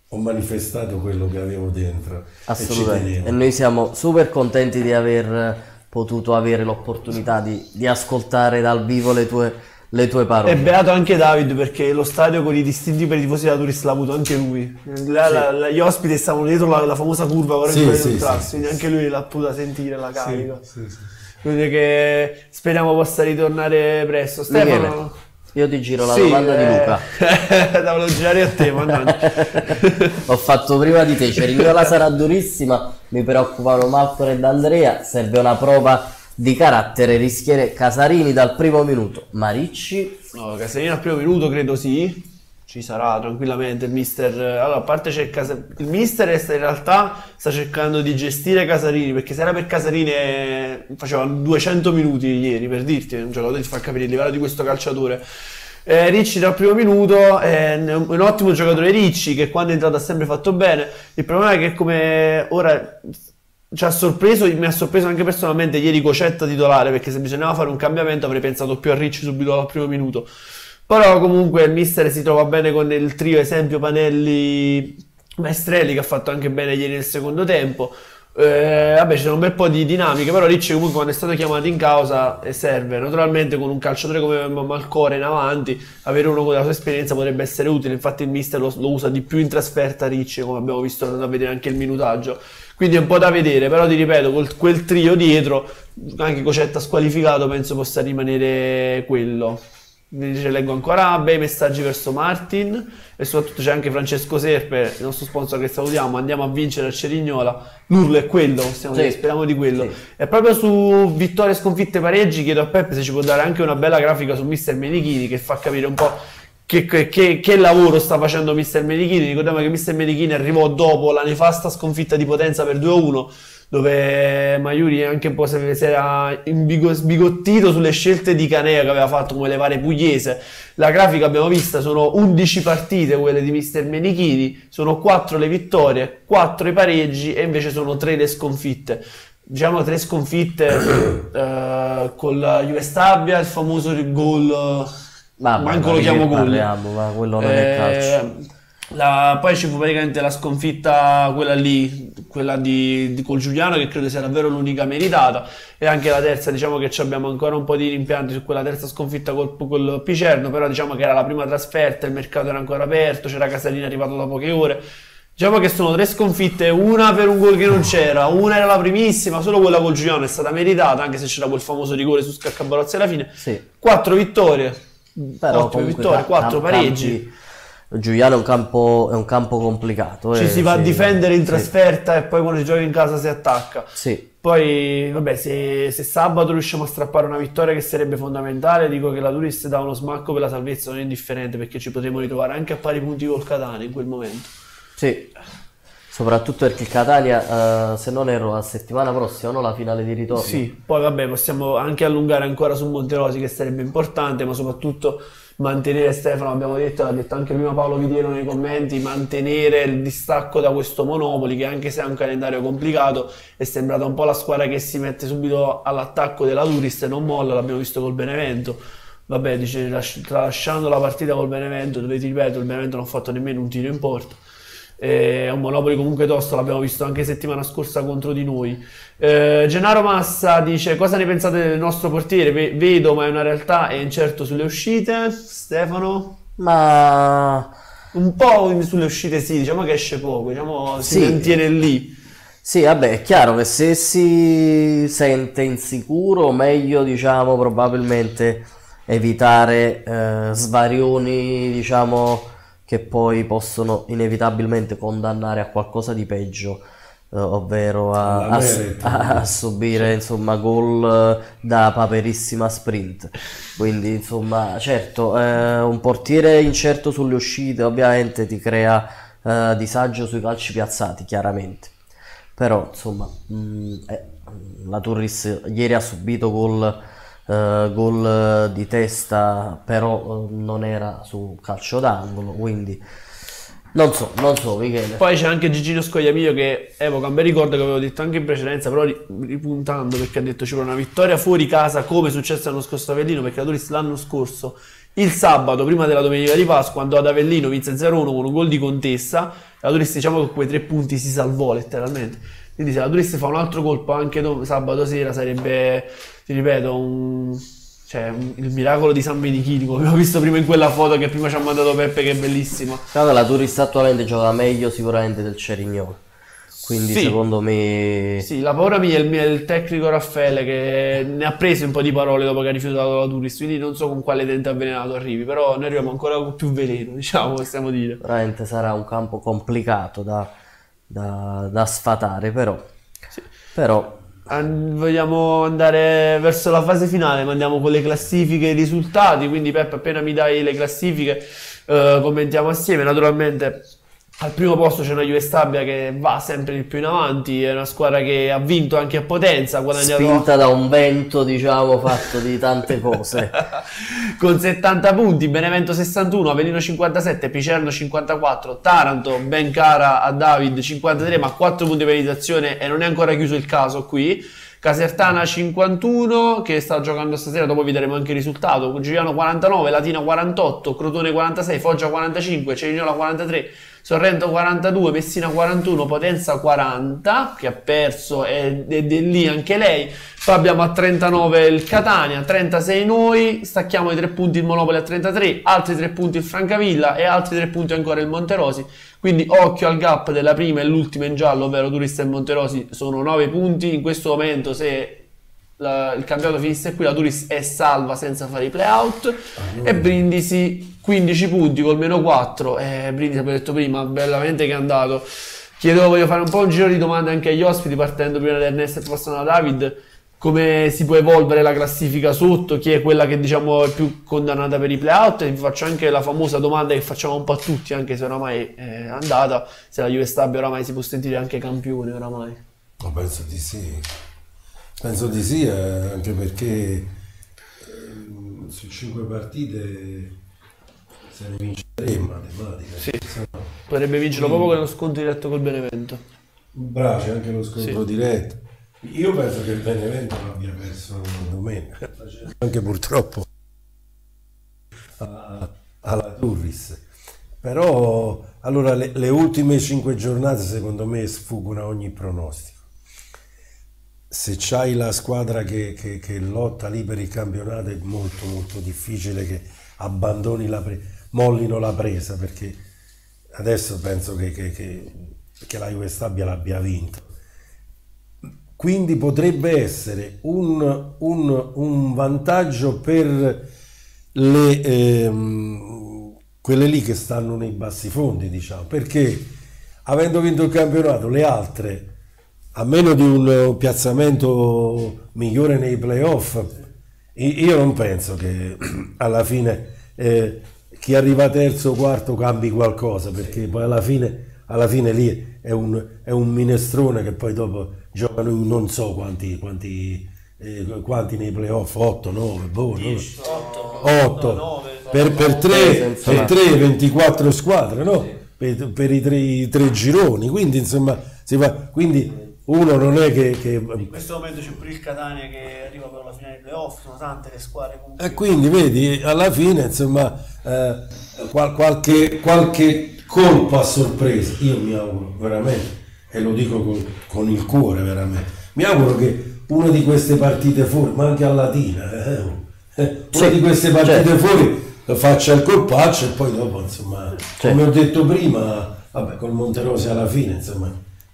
ho manifestato quello che avevo dentro e ci Assolutamente. tenevo. E noi siamo super contenti di aver potuto avere l'opportunità di, di ascoltare dal vivo le tue, le tue parole. E beato anche David perché lo stadio con i distinti per i tifosi della Turis l'ha avuto anche lui. La- la- la- gli ospiti stavano dietro la, la famosa curva ora Sì, sì, sì, sì, quindi anche lui l'ha potuta sentire la carica. Sì, sì. Quindi che speriamo possa ritornare presto. Michele, Stefano? io ti giro la Sì, domanda di eh, Luca. la volevo girare a te, mannaggia. Ho fatto prima di te, Cerignola sarà durissima, mi preoccupano Malcor ed Andrea, serve una prova di carattere, rischiere Casarini dal primo minuto. Maricci, No, Casalino al primo minuto credo sì. Ci sarà tranquillamente il mister. Allora, a parte c'è Casa- il mister in realtà sta cercando di gestire Casarini perché se era per Casarini eh, faceva 200 minuti ieri per dirti, un giocatore ti fa capire il livello di questo calciatore. Eh, Ricci dal primo minuto è un, un ottimo giocatore Ricci che quando è entrato ha sempre fatto bene. Il problema è che come ora ci ha sorpreso, mi ha sorpreso anche personalmente ieri Cocetta titolare perché se bisognava fare un cambiamento avrei pensato più a Ricci subito al primo minuto. Però comunque il mister si trova bene con il trio esempio Panelli Maestrelli che ha fatto anche bene ieri nel secondo tempo. Eh, vabbè, sono un bel po' di dinamiche, però Ricci comunque quando è stato chiamato in causa eh, serve. Naturalmente con un calciatore come Malcore in avanti, avere uno con la sua esperienza potrebbe essere utile. Infatti il mister lo, lo usa di più in trasferta Ricci, come abbiamo visto andando a vedere anche il minutaggio. Quindi è un po' da vedere, però ti ripeto, col, quel trio dietro, anche Cocetta squalificato, penso possa rimanere quello. Invece leggo ancora bei messaggi verso Martin e soprattutto c'è anche Francesco Serpe, il nostro sponsor che salutiamo, andiamo a vincere a Cerignola, l'urlo è quello, possiamo Sì. dire, speriamo di quello. Sì. E proprio su vittorie, sconfitte, pareggi chiedo a Peppe se ci può dare anche una bella grafica su Mister Menichini che fa capire un po' che, che- che- lavoro sta facendo Mister Menichini. Ricordiamo che Mister Menichini arrivò dopo la nefasta sconfitta di Potenza per 2-1 dove Maiuri anche un po' si era sbigottito sulle scelte di Canea che aveva fatto come levare Pugliese. La grafica abbiamo vista, sono 11 partite quelle di Mister Menichini, sono 4 le vittorie, 4 i pareggi e invece sono 3 le sconfitte. Diciamo tre sconfitte eh, con la Juve Stabia, il famoso gol, Vabbè, manco ma lo chiamo gol. ma quello non è calcio. Eh, La- poi ci fu praticamente la sconfitta, quella lì, quella di, di- col Giuliano, che credo sia davvero l'unica meritata, e anche la terza, diciamo che ci abbiamo ancora un po' di rimpianti su quella terza sconfitta col, col Picerno, però diciamo che era la prima trasferta, il mercato era ancora aperto, c'era Casalini arrivato da poche ore. Diciamo che sono tre sconfitte, una per un gol che non c'era, una era la primissima, solo quella col Giuliano è stata meritata, anche se c'era quel famoso rigore su Scaccabarozzi alla fine. Sì. Quattro vittorie, Però ottime comunque vittorie, ca- quattro cam- pareggi. campi- Giuliano è un campo, è un campo complicato. Ci eh, si va a sì, difendere in sì, trasferta e poi quando si gioca in casa si attacca. Sì, Poi, vabbè, se, se sabato riusciamo a strappare una vittoria che sarebbe fondamentale, dico che la Turist dà uno smacco per la salvezza non è indifferente perché ci potremo ritrovare anche a pari punti col Catania in quel momento. sì. Soprattutto perché Catania, eh, se non erro, la settimana prossima, no? La finale di ritorno. Sì, poi vabbè, possiamo anche allungare ancora su Monterosi che sarebbe importante, ma soprattutto mantenere Stefano, abbiamo detto, l'ha detto anche prima Paolo Vitiero nei commenti, mantenere il distacco da questo Monopoli che anche se ha un calendario complicato è sembrata un po' la squadra che si mette subito all'attacco della Turist e non molla, l'abbiamo visto col Benevento. Vabbè, dice, lasci- tralasciando la partita col Benevento, dove ti ripeto, il Benevento non ha fatto nemmeno un tiro in porta. Eh, È un Monopoli comunque tosto, l'abbiamo visto anche settimana scorsa contro di noi. Eh, Gennaro Massa dice: Cosa ne pensate del nostro portiere? Ve- vedo, ma è una realtà, è incerto sulle uscite. Stefano? Ma Un po' sulle uscite sì, diciamo che esce poco, diciamo si Sì. mantiene lì. Sì, vabbè, è chiaro che se si sente insicuro, meglio, diciamo, probabilmente evitare eh, svarioni, diciamo, che poi possono inevitabilmente condannare a qualcosa di peggio, eh, ovvero a, a a subire, insomma, gol eh, da paperissima sprint. Quindi, insomma, certo, eh, un portiere incerto sulle uscite ovviamente ti crea eh, disagio sui calci piazzati, chiaramente. Però, insomma, mh, eh, la Turris ieri ha subito gol, eh, gol eh, di testa, però eh, non era su calcio d'angolo, quindi non so, non so, Michele. Poi c'è anche Gigino Scogliamiglio che evoca bel ricordo che avevo detto anche in precedenza, però ri- ripuntando perché ha detto ci vuole una vittoria fuori casa come è successo l'anno scorso a Avellino, perché la Turis l'anno scorso, il sabato, prima della domenica di Pasqua, andò ad Avellino, vinse 0-1 con un gol di Contessa, la Turis diciamo che con quei tre punti si salvò letteralmente. Quindi se la Turis fa un altro colpo anche dom- sabato sera sarebbe, ti ripeto, un... Cioè, un- il miracolo di San Benichino, come abbiamo visto prima in quella foto che prima ci ha mandato Peppe, che è bellissima. Che la Turris attualmente gioca meglio sicuramente del Cerignola, quindi Sì. secondo me... Sì, la paura mia è il, mio- il tecnico Raffaele che ne ha prese un po' di parole dopo che ha rifiutato la Turis, quindi non so con quale dente avvelenato arrivi, però noi arriviamo ancora con più veleno, diciamo, possiamo dire. Veramente sarà un campo complicato da, da- da sfatare, però... Però An- vogliamo andare verso la fase finale, ma andiamo con le classifiche e i risultati, quindi Peppe appena mi dai le classifiche eh, commentiamo assieme, naturalmente al primo posto c'è una Juve Stabia che va sempre di più in avanti, è una squadra che ha vinto anche a potenza, guadagnato... spinta da un vento, diciamo, fatto di tante cose. con 70 punti, Benevento 61, Avellino 57, Picerno 54, Taranto ben cara a David 53 ma 4 punti di penalizzazione e non è ancora chiuso il caso qui. Casertana 51 che sta giocando stasera, dopo vi daremo anche il risultato. Giuliano 49, Latina 48, Crotone 46, Foggia 45, Cerignola 43, Sorrento 42, Messina 41, Potenza 40 che ha perso ed è lì anche lei. Poi abbiamo a 39 il Catania, 36 noi, stacchiamo i tre punti il Monopoli a 33, altri tre punti il Francavilla e altri tre punti ancora il Monterosi. Quindi occhio al gap della prima e l'ultima in giallo, ovvero Turista e Monterosi, sono 9 punti. In questo momento se la- il campionato finisse qui, la Turis è salva senza fare i playout. E Brindisi 15 punti col meno 4 e Brindisi abbiamo detto prima bellamente che è andato. Chiedo voglio fare un po' un giro di domande anche agli ospiti partendo prima da Ernesto e passando da David. Come si può evolvere la classifica sotto? Chi è quella che diciamo è più condannata per i playout? E vi faccio anche la famosa domanda che facciamo un po' a tutti anche se oramai è andata se la Juve Stabia oramai si può sentire anche campione oramai. Ma penso di sì. Penso di sì, eh, anche perché ehm, su cinque partite se ne vince tre in matematica. Sì. No- potrebbe vincere proprio con lo sconto diretto col Benevento Bravo, c'è anche lo scontro Sì. diretto. Io penso che il Benevento l'abbia perso domenica, anche purtroppo alla Turris. Però allora le, le ultime cinque giornate secondo me sfuggono a ogni pronostico. Se c'hai la squadra che, che- che lotta lì per il campionato è molto molto difficile che abbandoni la pre- mollino la presa perché adesso penso che, che, che, la Juve Stabia l'abbia vinto. Quindi potrebbe essere un, un- un vantaggio per le, ehm, quelle lì che stanno nei bassi fondi, diciamo, perché avendo vinto il campionato, le altre, a meno di un eh, piazzamento migliore nei playoff, io non penso che alla fine eh, chi arriva terzo o quarto cambi qualcosa, perché poi alla fine, alla fine lì è un, è un minestrone che poi dopo giocano non so quanti, quanti, eh, quanti nei playoff, 8, 9, boh, 8 per, per, 3, per 3 24 squadre no? per, per i, tre, i tre gironi quindi insomma si fa, quindi uno non è che, che In questo momento c'è pure il Catania che arriva per la finale dei playoff, sono tante le squadre comunque. E quindi vedi, alla fine, insomma, eh, qual- qualche, qualche colpo a sorpresa, io mi auguro veramente, e lo dico con, con il cuore veramente, mi auguro che una di queste partite fuori, ma anche a Latina, eh, eh, una Sì, di queste partite certo. fuori faccia il colpaccio e poi dopo, insomma, Certo. come ho detto prima, vabbè, col Monterosi alla fine, insomma,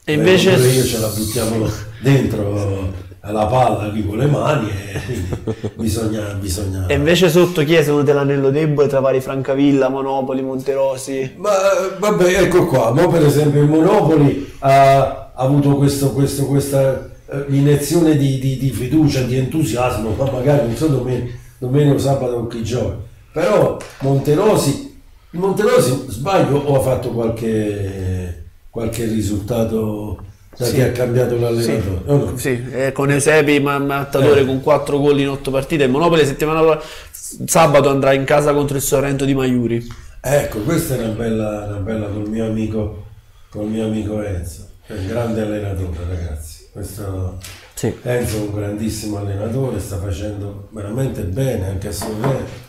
E eh, invece- pure io ce la buttiamo dentro la palla qui con le mani e quindi bisogna, bisogna E invece sotto chi è secondo te l'anello debole tra vari Francavilla, Monopoli, Monterosi? Ma eh, vabbè, ecco qua, mo per esempio il Monopoli ha, avuto questo, questo- questa eh, iniezione di, di- di fiducia, di entusiasmo, ma magari non so domenica, domenica o sabato con chi gioca. Però Monterosi, Monterosi sbaglio o ha fatto qualche, qualche risultato da Sì. che ha cambiato l'allenatore? O no? Sì, eh, con Eusebi, ma- mattatore Eh. con 4 gol in 8 partite. Il Monopoli settimana sabato andrà in casa contro il Sorrento di Maiuri. Ecco, questa è una bella, una bella col mio amico, col mio amico Enzo, è un grande allenatore ragazzi. Questo Sì. Enzo è un grandissimo allenatore, sta facendo veramente bene anche a Sorrento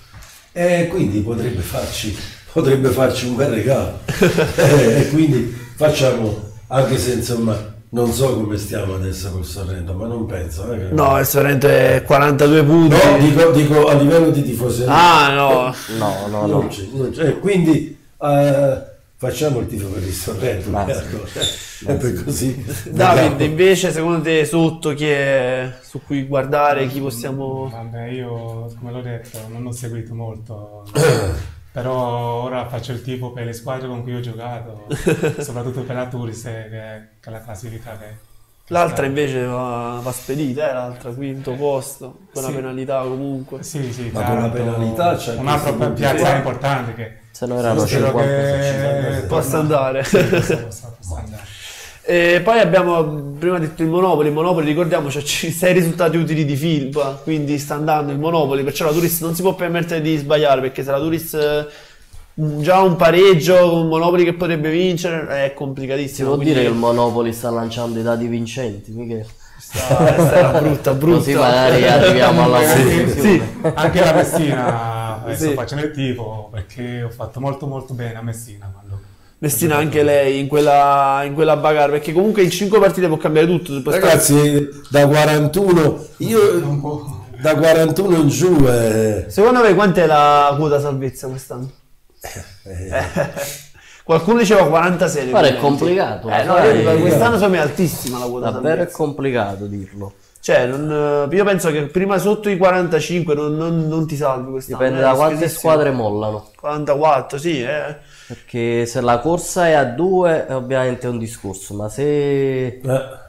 e quindi potrebbe farci, potrebbe farci un bel regalo. Eh, e quindi facciamo, anche se insomma non so come stiamo adesso col Sorrento, ma non penso. eh, che- No, il Sorrento è 42 punti. No, dico, dico a livello di tifoseria. Ah, no. No, no, Non no. c'è, non c'è. Quindi eh, facciamo il tifo per il Sorrento. Ma ecco. E per così. David, vediamo. invece, secondo te sotto chi è su cui guardare, chi possiamo... Vabbè, io come l'ho detto non ho seguito molto, però ora faccio il tifo per le squadre con cui ho giocato, soprattutto per la Turis eh, che, che è la classifica che... L'altra invece va, va spedita, eh, l'altra quinto posto, con Sì. una penalità comunque. Sì, sì, Ma con la penalità c'è un'altra questo piazza importante che Se no erano spero 50 che Possa andare. Sì, possa- possa- possa andare. E poi abbiamo prima detto il Monopoli, il Monopoli ricordiamoci ha 6 risultati utili di Filpa, quindi sta andando il Monopoli, perciò la Turis non si può permettere di sbagliare perché se la Turis eh, già un pareggio con Monopoli che potrebbe vincere è Si complicatissimo. può quindi dire che il Monopoli sta lanciando i dati vincenti, questa era brutta, brutta. Così magari arriviamo alla Sì, sì. Anche la Messina adesso Sì. facendo il tifo perché ho fatto molto molto bene a Messina Messina anche lei in quella, in quella bagarre perché comunque in 5 partite può cambiare tutto. Ragazzi, da 41, non io da 41 in giù eh, Secondo me quant'è la quota salvezza quest'anno? Qualcuno diceva 46. Guarda, è complicato, Eh, no, sai. io- quest'anno secondo me è altissima la quota Davvero è salvezza. complicato dirlo. Cioè, non- io penso che prima sotto i 45 non, non- non ti salvi quest'anno. Dipende è da quante squadre mollano. 44, sì, eh. Perché se la corsa è a due, è ovviamente un discorso, ma se, eh,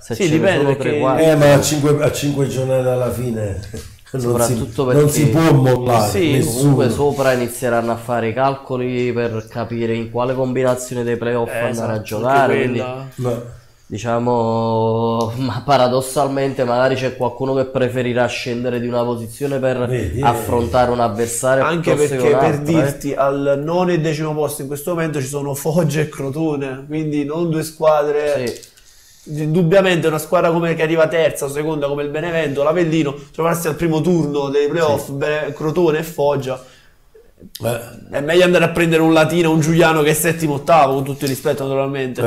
se Sì, dipende, perché- 3 eh, ma a 5, a cinque giornate alla fine non si, non si può mollare Sì, nessuno. Comunque sopra inizieranno a fare i calcoli per capire in quale combinazione dei playoff Eh, andare esatto, a giocare. Quindi. Ma- diciamo, ma paradossalmente magari c'è qualcuno che preferirà scendere di una posizione per Vedi, eh. affrontare un avversario Anche perché per eh. dirti al nono e decimo posto in questo momento ci sono Foggia e Crotone, quindi non due squadre. Sì. Indubbiamente una squadra come che arriva terza o seconda come il Benevento, l'Avellino, trovarsi al primo turno dei playoff, Bene- Crotone e Foggia Eh, È meglio andare a prendere un latino, un giuliano che è settimo ottavo, con tutto il rispetto naturalmente.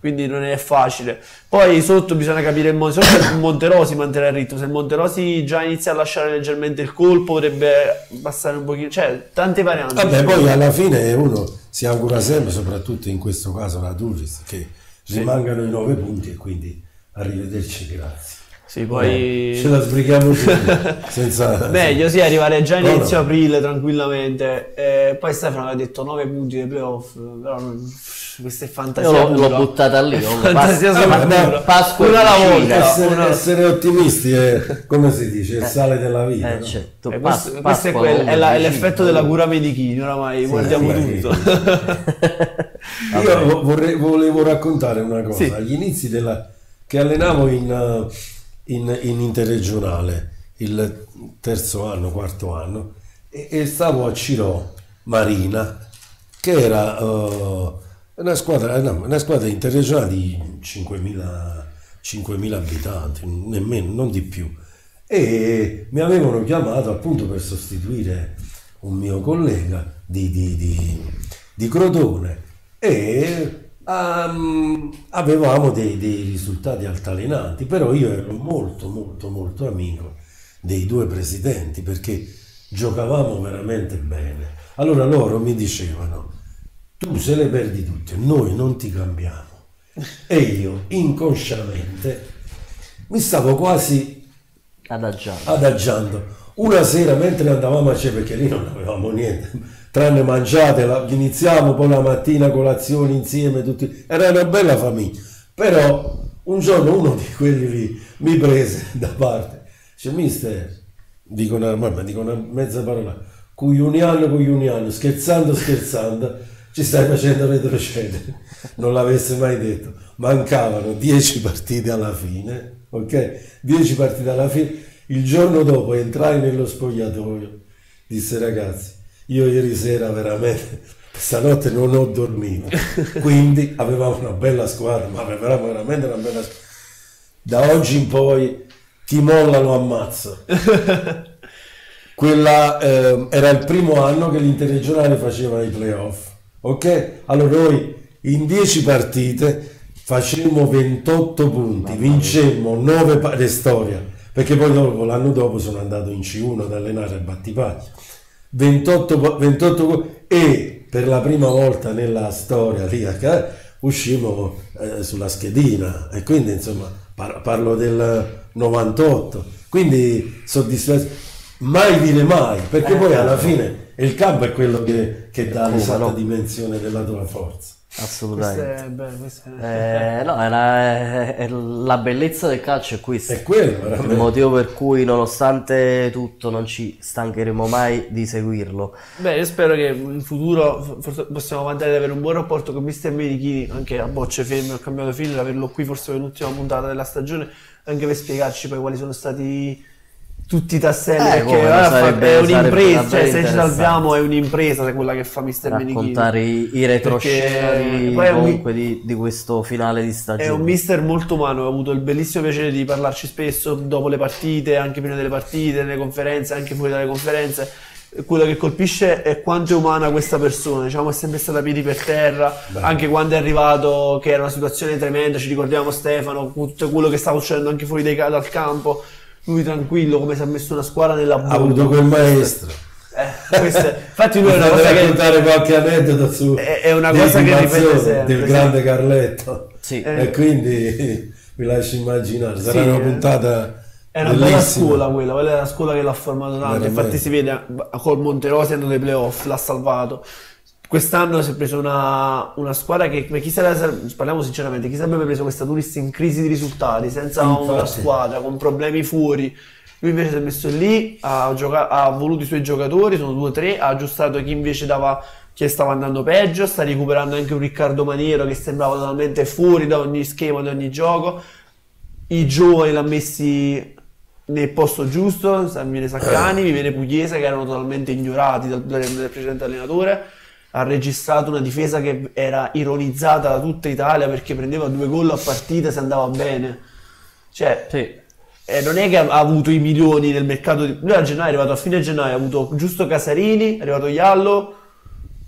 Quindi non è facile. Poi sotto bisogna capire il, sotto il Monterosi manterrà il ritmo. Se il Monterosi già inizia a lasciare leggermente il colpo, potrebbe passare un pochino. Cioè, tante varianti. Vabbè, poi alla fine uno si augura sempre, soprattutto in questo caso la Turris, che rimangano i nove punti e quindi arrivederci, grazie. Sì, poi. Eh, ce la sbrighiamo tutti, senza... Meglio sì, arrivare già No, inizio no. aprile tranquillamente. Eh, poi Stefano aveva detto 9 punti dei playoff. Però non- questa è fantasia. Io l'ho, l'ho buttata lì. oh, Fantasia pas- pas- pura. Pasqua Una alla volta. Essere, una- essere ottimisti è, come si dice, il sale della vita. Eh, no? certo, Eh, pas- questo, questo è, Pasqua quel- è la- è l'effetto della cura medichini, oramai guardiamo sì. tutto. Io vo- vorrei- volevo raccontare una cosa. Sì. Agli inizi della, che allenavo in, uh, in, in interregionale, il terzo anno, quarto anno, e, e stavo a Ciro Marina, che era uh, una, squadra, no, una squadra interregionale di 5.000, 5.000 abitanti, nemmeno, non di più. E mi avevano chiamato appunto per sostituire un mio collega di, di, di, di Crotone e ehm, avevamo dei, dei risultati altalenanti, però io ero molto molto molto amico dei due presidenti perché giocavamo veramente bene. Allora loro mi dicevano, tu se le perdi tutte, noi non ti cambiamo. E io inconsciamente mi stavo quasi Adagiato. adagiando. Una sera mentre andavamo a cena, perché lì non avevamo niente, tranne mangiate, la- iniziamo poi la mattina colazione insieme, tutti, era una bella famiglia. Però un giorno uno di quelli lì mi prese da parte, dice mister, dico una, ma dico una mezza parola, cuiuniano, cuiuniano, scherzando, scherzando, ci stai facendo retrocedere. Non l'avesse mai detto. Mancavano 10 partite alla fine, ok? 10 partite alla fine. Il giorno dopo entrai nello spogliatoio, disse ragazzi, io ieri sera veramente, stanotte non ho dormito, quindi avevamo una bella squadra, ma avevamo veramente una bella squadra. Da oggi in poi chi molla lo ammazza. Quella ehm, era il primo anno che l'interregionale faceva i playoff. Ok? Allora noi in 10 partite facemmo 28 punti, vincemmo 9 partite storia, perché poi dopo l'anno dopo sono andato in C1 ad allenare a Battipaglia. 28, po- 28 go- e per la prima volta nella storia lì a Ca- uscimmo eh, sulla schedina. E quindi insomma par- parlo del 98 quindi soddisfatto mai dire mai perché poi alla fine il campo è quello che, che dà l'esatta no? dimensione della tua forza Assolutamente. Bello, è- Eh, no, è la, è- è la bellezza del calcio è questo. è quello Il veramente motivo per cui, nonostante tutto, non ci stancheremo mai di seguirlo. Beh, io spero che in futuro forse possiamo vantare di avere un buon rapporto con Mister Medichini, anche a bocce ferme, ho cambiato fine, averlo qui forse per l'ultima puntata della stagione, anche per spiegarci poi quali sono stati tutti i tasselli, Eh, perché come, sarebbe- è un'impresa, cioè se ci salviamo è un'impresa quella che fa Mister. Raccontare i, i retroscena è un- comunque di, di questo finale di È stagione. un mister molto umano, ho avuto il bellissimo piacere di parlarci spesso dopo le partite, anche prima delle partite, nelle conferenze, anche fuori dalle conferenze. Quello che colpisce è quanto è umana questa persona, diciamo è sempre stata a piedi per terra, anche quando è arrivato che era una situazione tremenda, ci ricordiamo Stefano, tutto quello che stava succedendo anche fuori dai, dal campo, lui tranquillo come si è messo una squadra nella ha avuto quel maestro Eh, infatti lui è mi una cosa che raccontare qualche aneddoto su È- è una cosa che ripete sempre, del grande Carletto Sì. Eh. e quindi vi lascio immaginare sarà Sì, una eh. puntata È una bellissima. scuola quella, quella è la scuola che l'ha formato tanto, infatti si vede eh, col Monterosi andando ai playoff, l'ha salvato. Quest'anno si è preso una, una squadra che, ma chi sarebbe, parliamo sinceramente, chi sarebbe preso questa Turist in crisi di risultati, senza Infatti. una squadra, con problemi fuori. Lui invece si è messo lì, ha, gioca- ha voluto i suoi giocatori, sono due o tre, ha aggiustato chi invece dava, chi stava andando peggio, sta recuperando anche un Riccardo Maniero che sembrava totalmente fuori da ogni schema, da ogni gioco. I giovani l'ha messi nel posto giusto, mi viene Saccani, mi viene Pugliese che erano totalmente ignorati dal, dal- dal precedente allenatore. Ha registrato una difesa che era ironizzata da tutta Italia perché prendeva due gol a partita se andava bene. Cioè, Sì. eh, non è che ha avuto i milioni nel mercato di... Lui a gennaio è arrivato a fine gennaio, ha avuto giusto Casarini, è arrivato Iallo,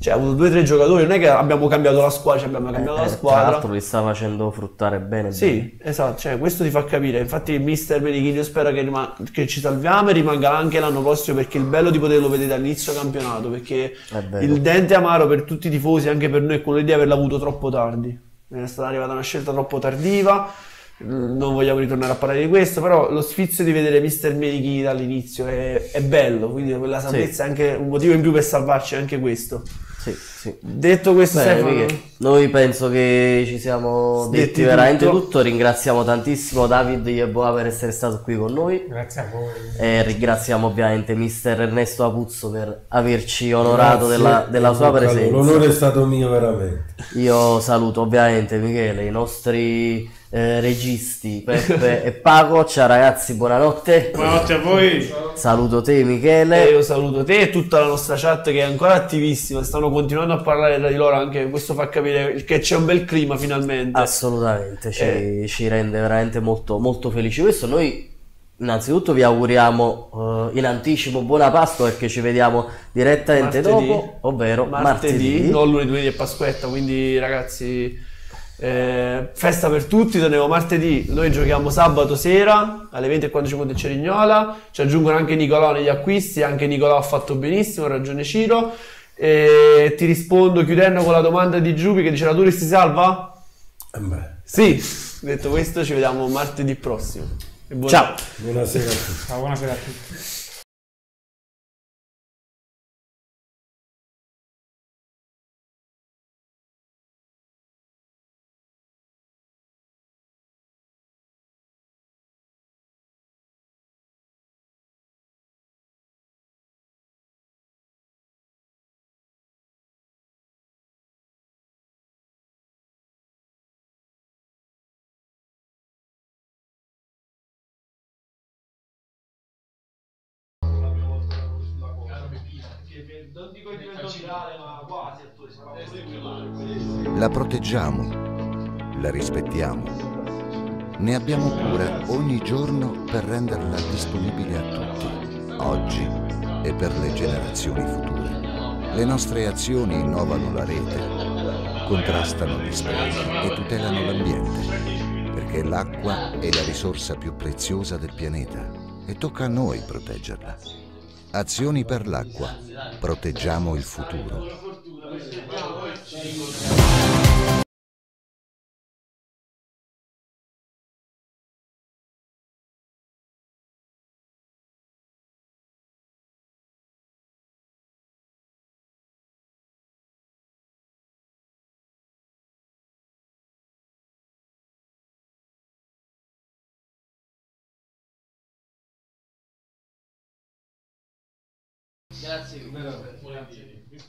cioè ha avuto due o tre giocatori, non è che abbiamo cambiato la squadra, cioè abbiamo cambiato Eh, la Tra squadra. l'altro li sta facendo fruttare bene. bene. Sì, esatto, cioè, questo ti fa capire. Infatti, il mister Menichini io spero che, rima- che ci salviamo e rimanga anche l'anno prossimo perché il bello di poterlo vedere dall'inizio campionato. Perché il dente amaro per tutti i tifosi, anche per noi, è quello di averlo avuto troppo tardi. È stata arrivata una scelta troppo tardiva. mm, Non vogliamo ritornare a parlare di questo, però lo sfizio di vedere mister Menichini dall'inizio è, è bello. Quindi, quella salvezza è anche un motivo in più per salvarci, anche questo. Sì, sì. Detto questo, Bene, Stefano, noi penso che ci siamo Detti detti veramente tutto. tutto. Ringraziamo tantissimo David Yeboah per essere stato qui con noi. Grazie a voi. E ringraziamo ovviamente mister Ernesto Apuzzo per averci onorato Grazie, della, della sua presenza. L'onore è stato mio veramente. Io saluto ovviamente Michele, i nostri eh, registi Peppe e Paco. Ciao ragazzi, buonanotte. Buonanotte a voi. Saluto te E Michele. io saluto te e tutta la nostra chat che è ancora attivissima, stanno continuando a parlare tra di loro, anche questo fa capire che c'è un bel clima finalmente. Assolutamente, ci, Eh. ci rende veramente molto, molto felici. Questo noi innanzitutto vi auguriamo eh, in anticipo buona Pasqua perché ci vediamo direttamente Martedì. dopo, ovvero martedì, martedì. non lunedì, lunedì e Pasquetta, quindi ragazzi eh, festa per tutti, torniamo martedì, noi giochiamo sabato sera alle 20 quando ci conta il Cerignola, ci aggiungono anche Nicolò negli acquisti, anche Nicolò ha fatto benissimo, ha ragione Ciro. E ti rispondo chiudendo con la domanda di Giubi che dice la Turis si salva? Eh beh, Sì, detto questo ci vediamo martedì prossimo. E buona- Ciao. buonasera a tutti. Ciao, buonasera a tutti. La proteggiamo, la rispettiamo. Ne abbiamo cura ogni giorno per renderla disponibile a tutti, oggi e per le generazioni future. Le nostre azioni innovano la rete, contrastano gli sprechi e tutelano l'ambiente, perché l'acqua è la risorsa più preziosa del pianeta e tocca a noi proteggerla. Azioni per l'acqua. Proteggiamo il futuro.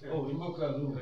Oh, in bocca al lupo.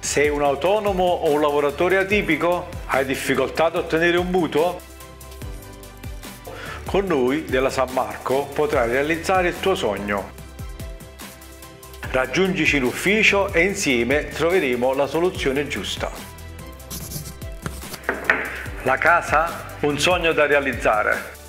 Sei un autonomo o un lavoratore atipico? Hai difficoltà ad ottenere un mutuo? Con noi della San Marco potrai realizzare il tuo sogno. Raggiungici in ufficio e insieme troveremo la soluzione giusta. La casa? Un sogno da realizzare.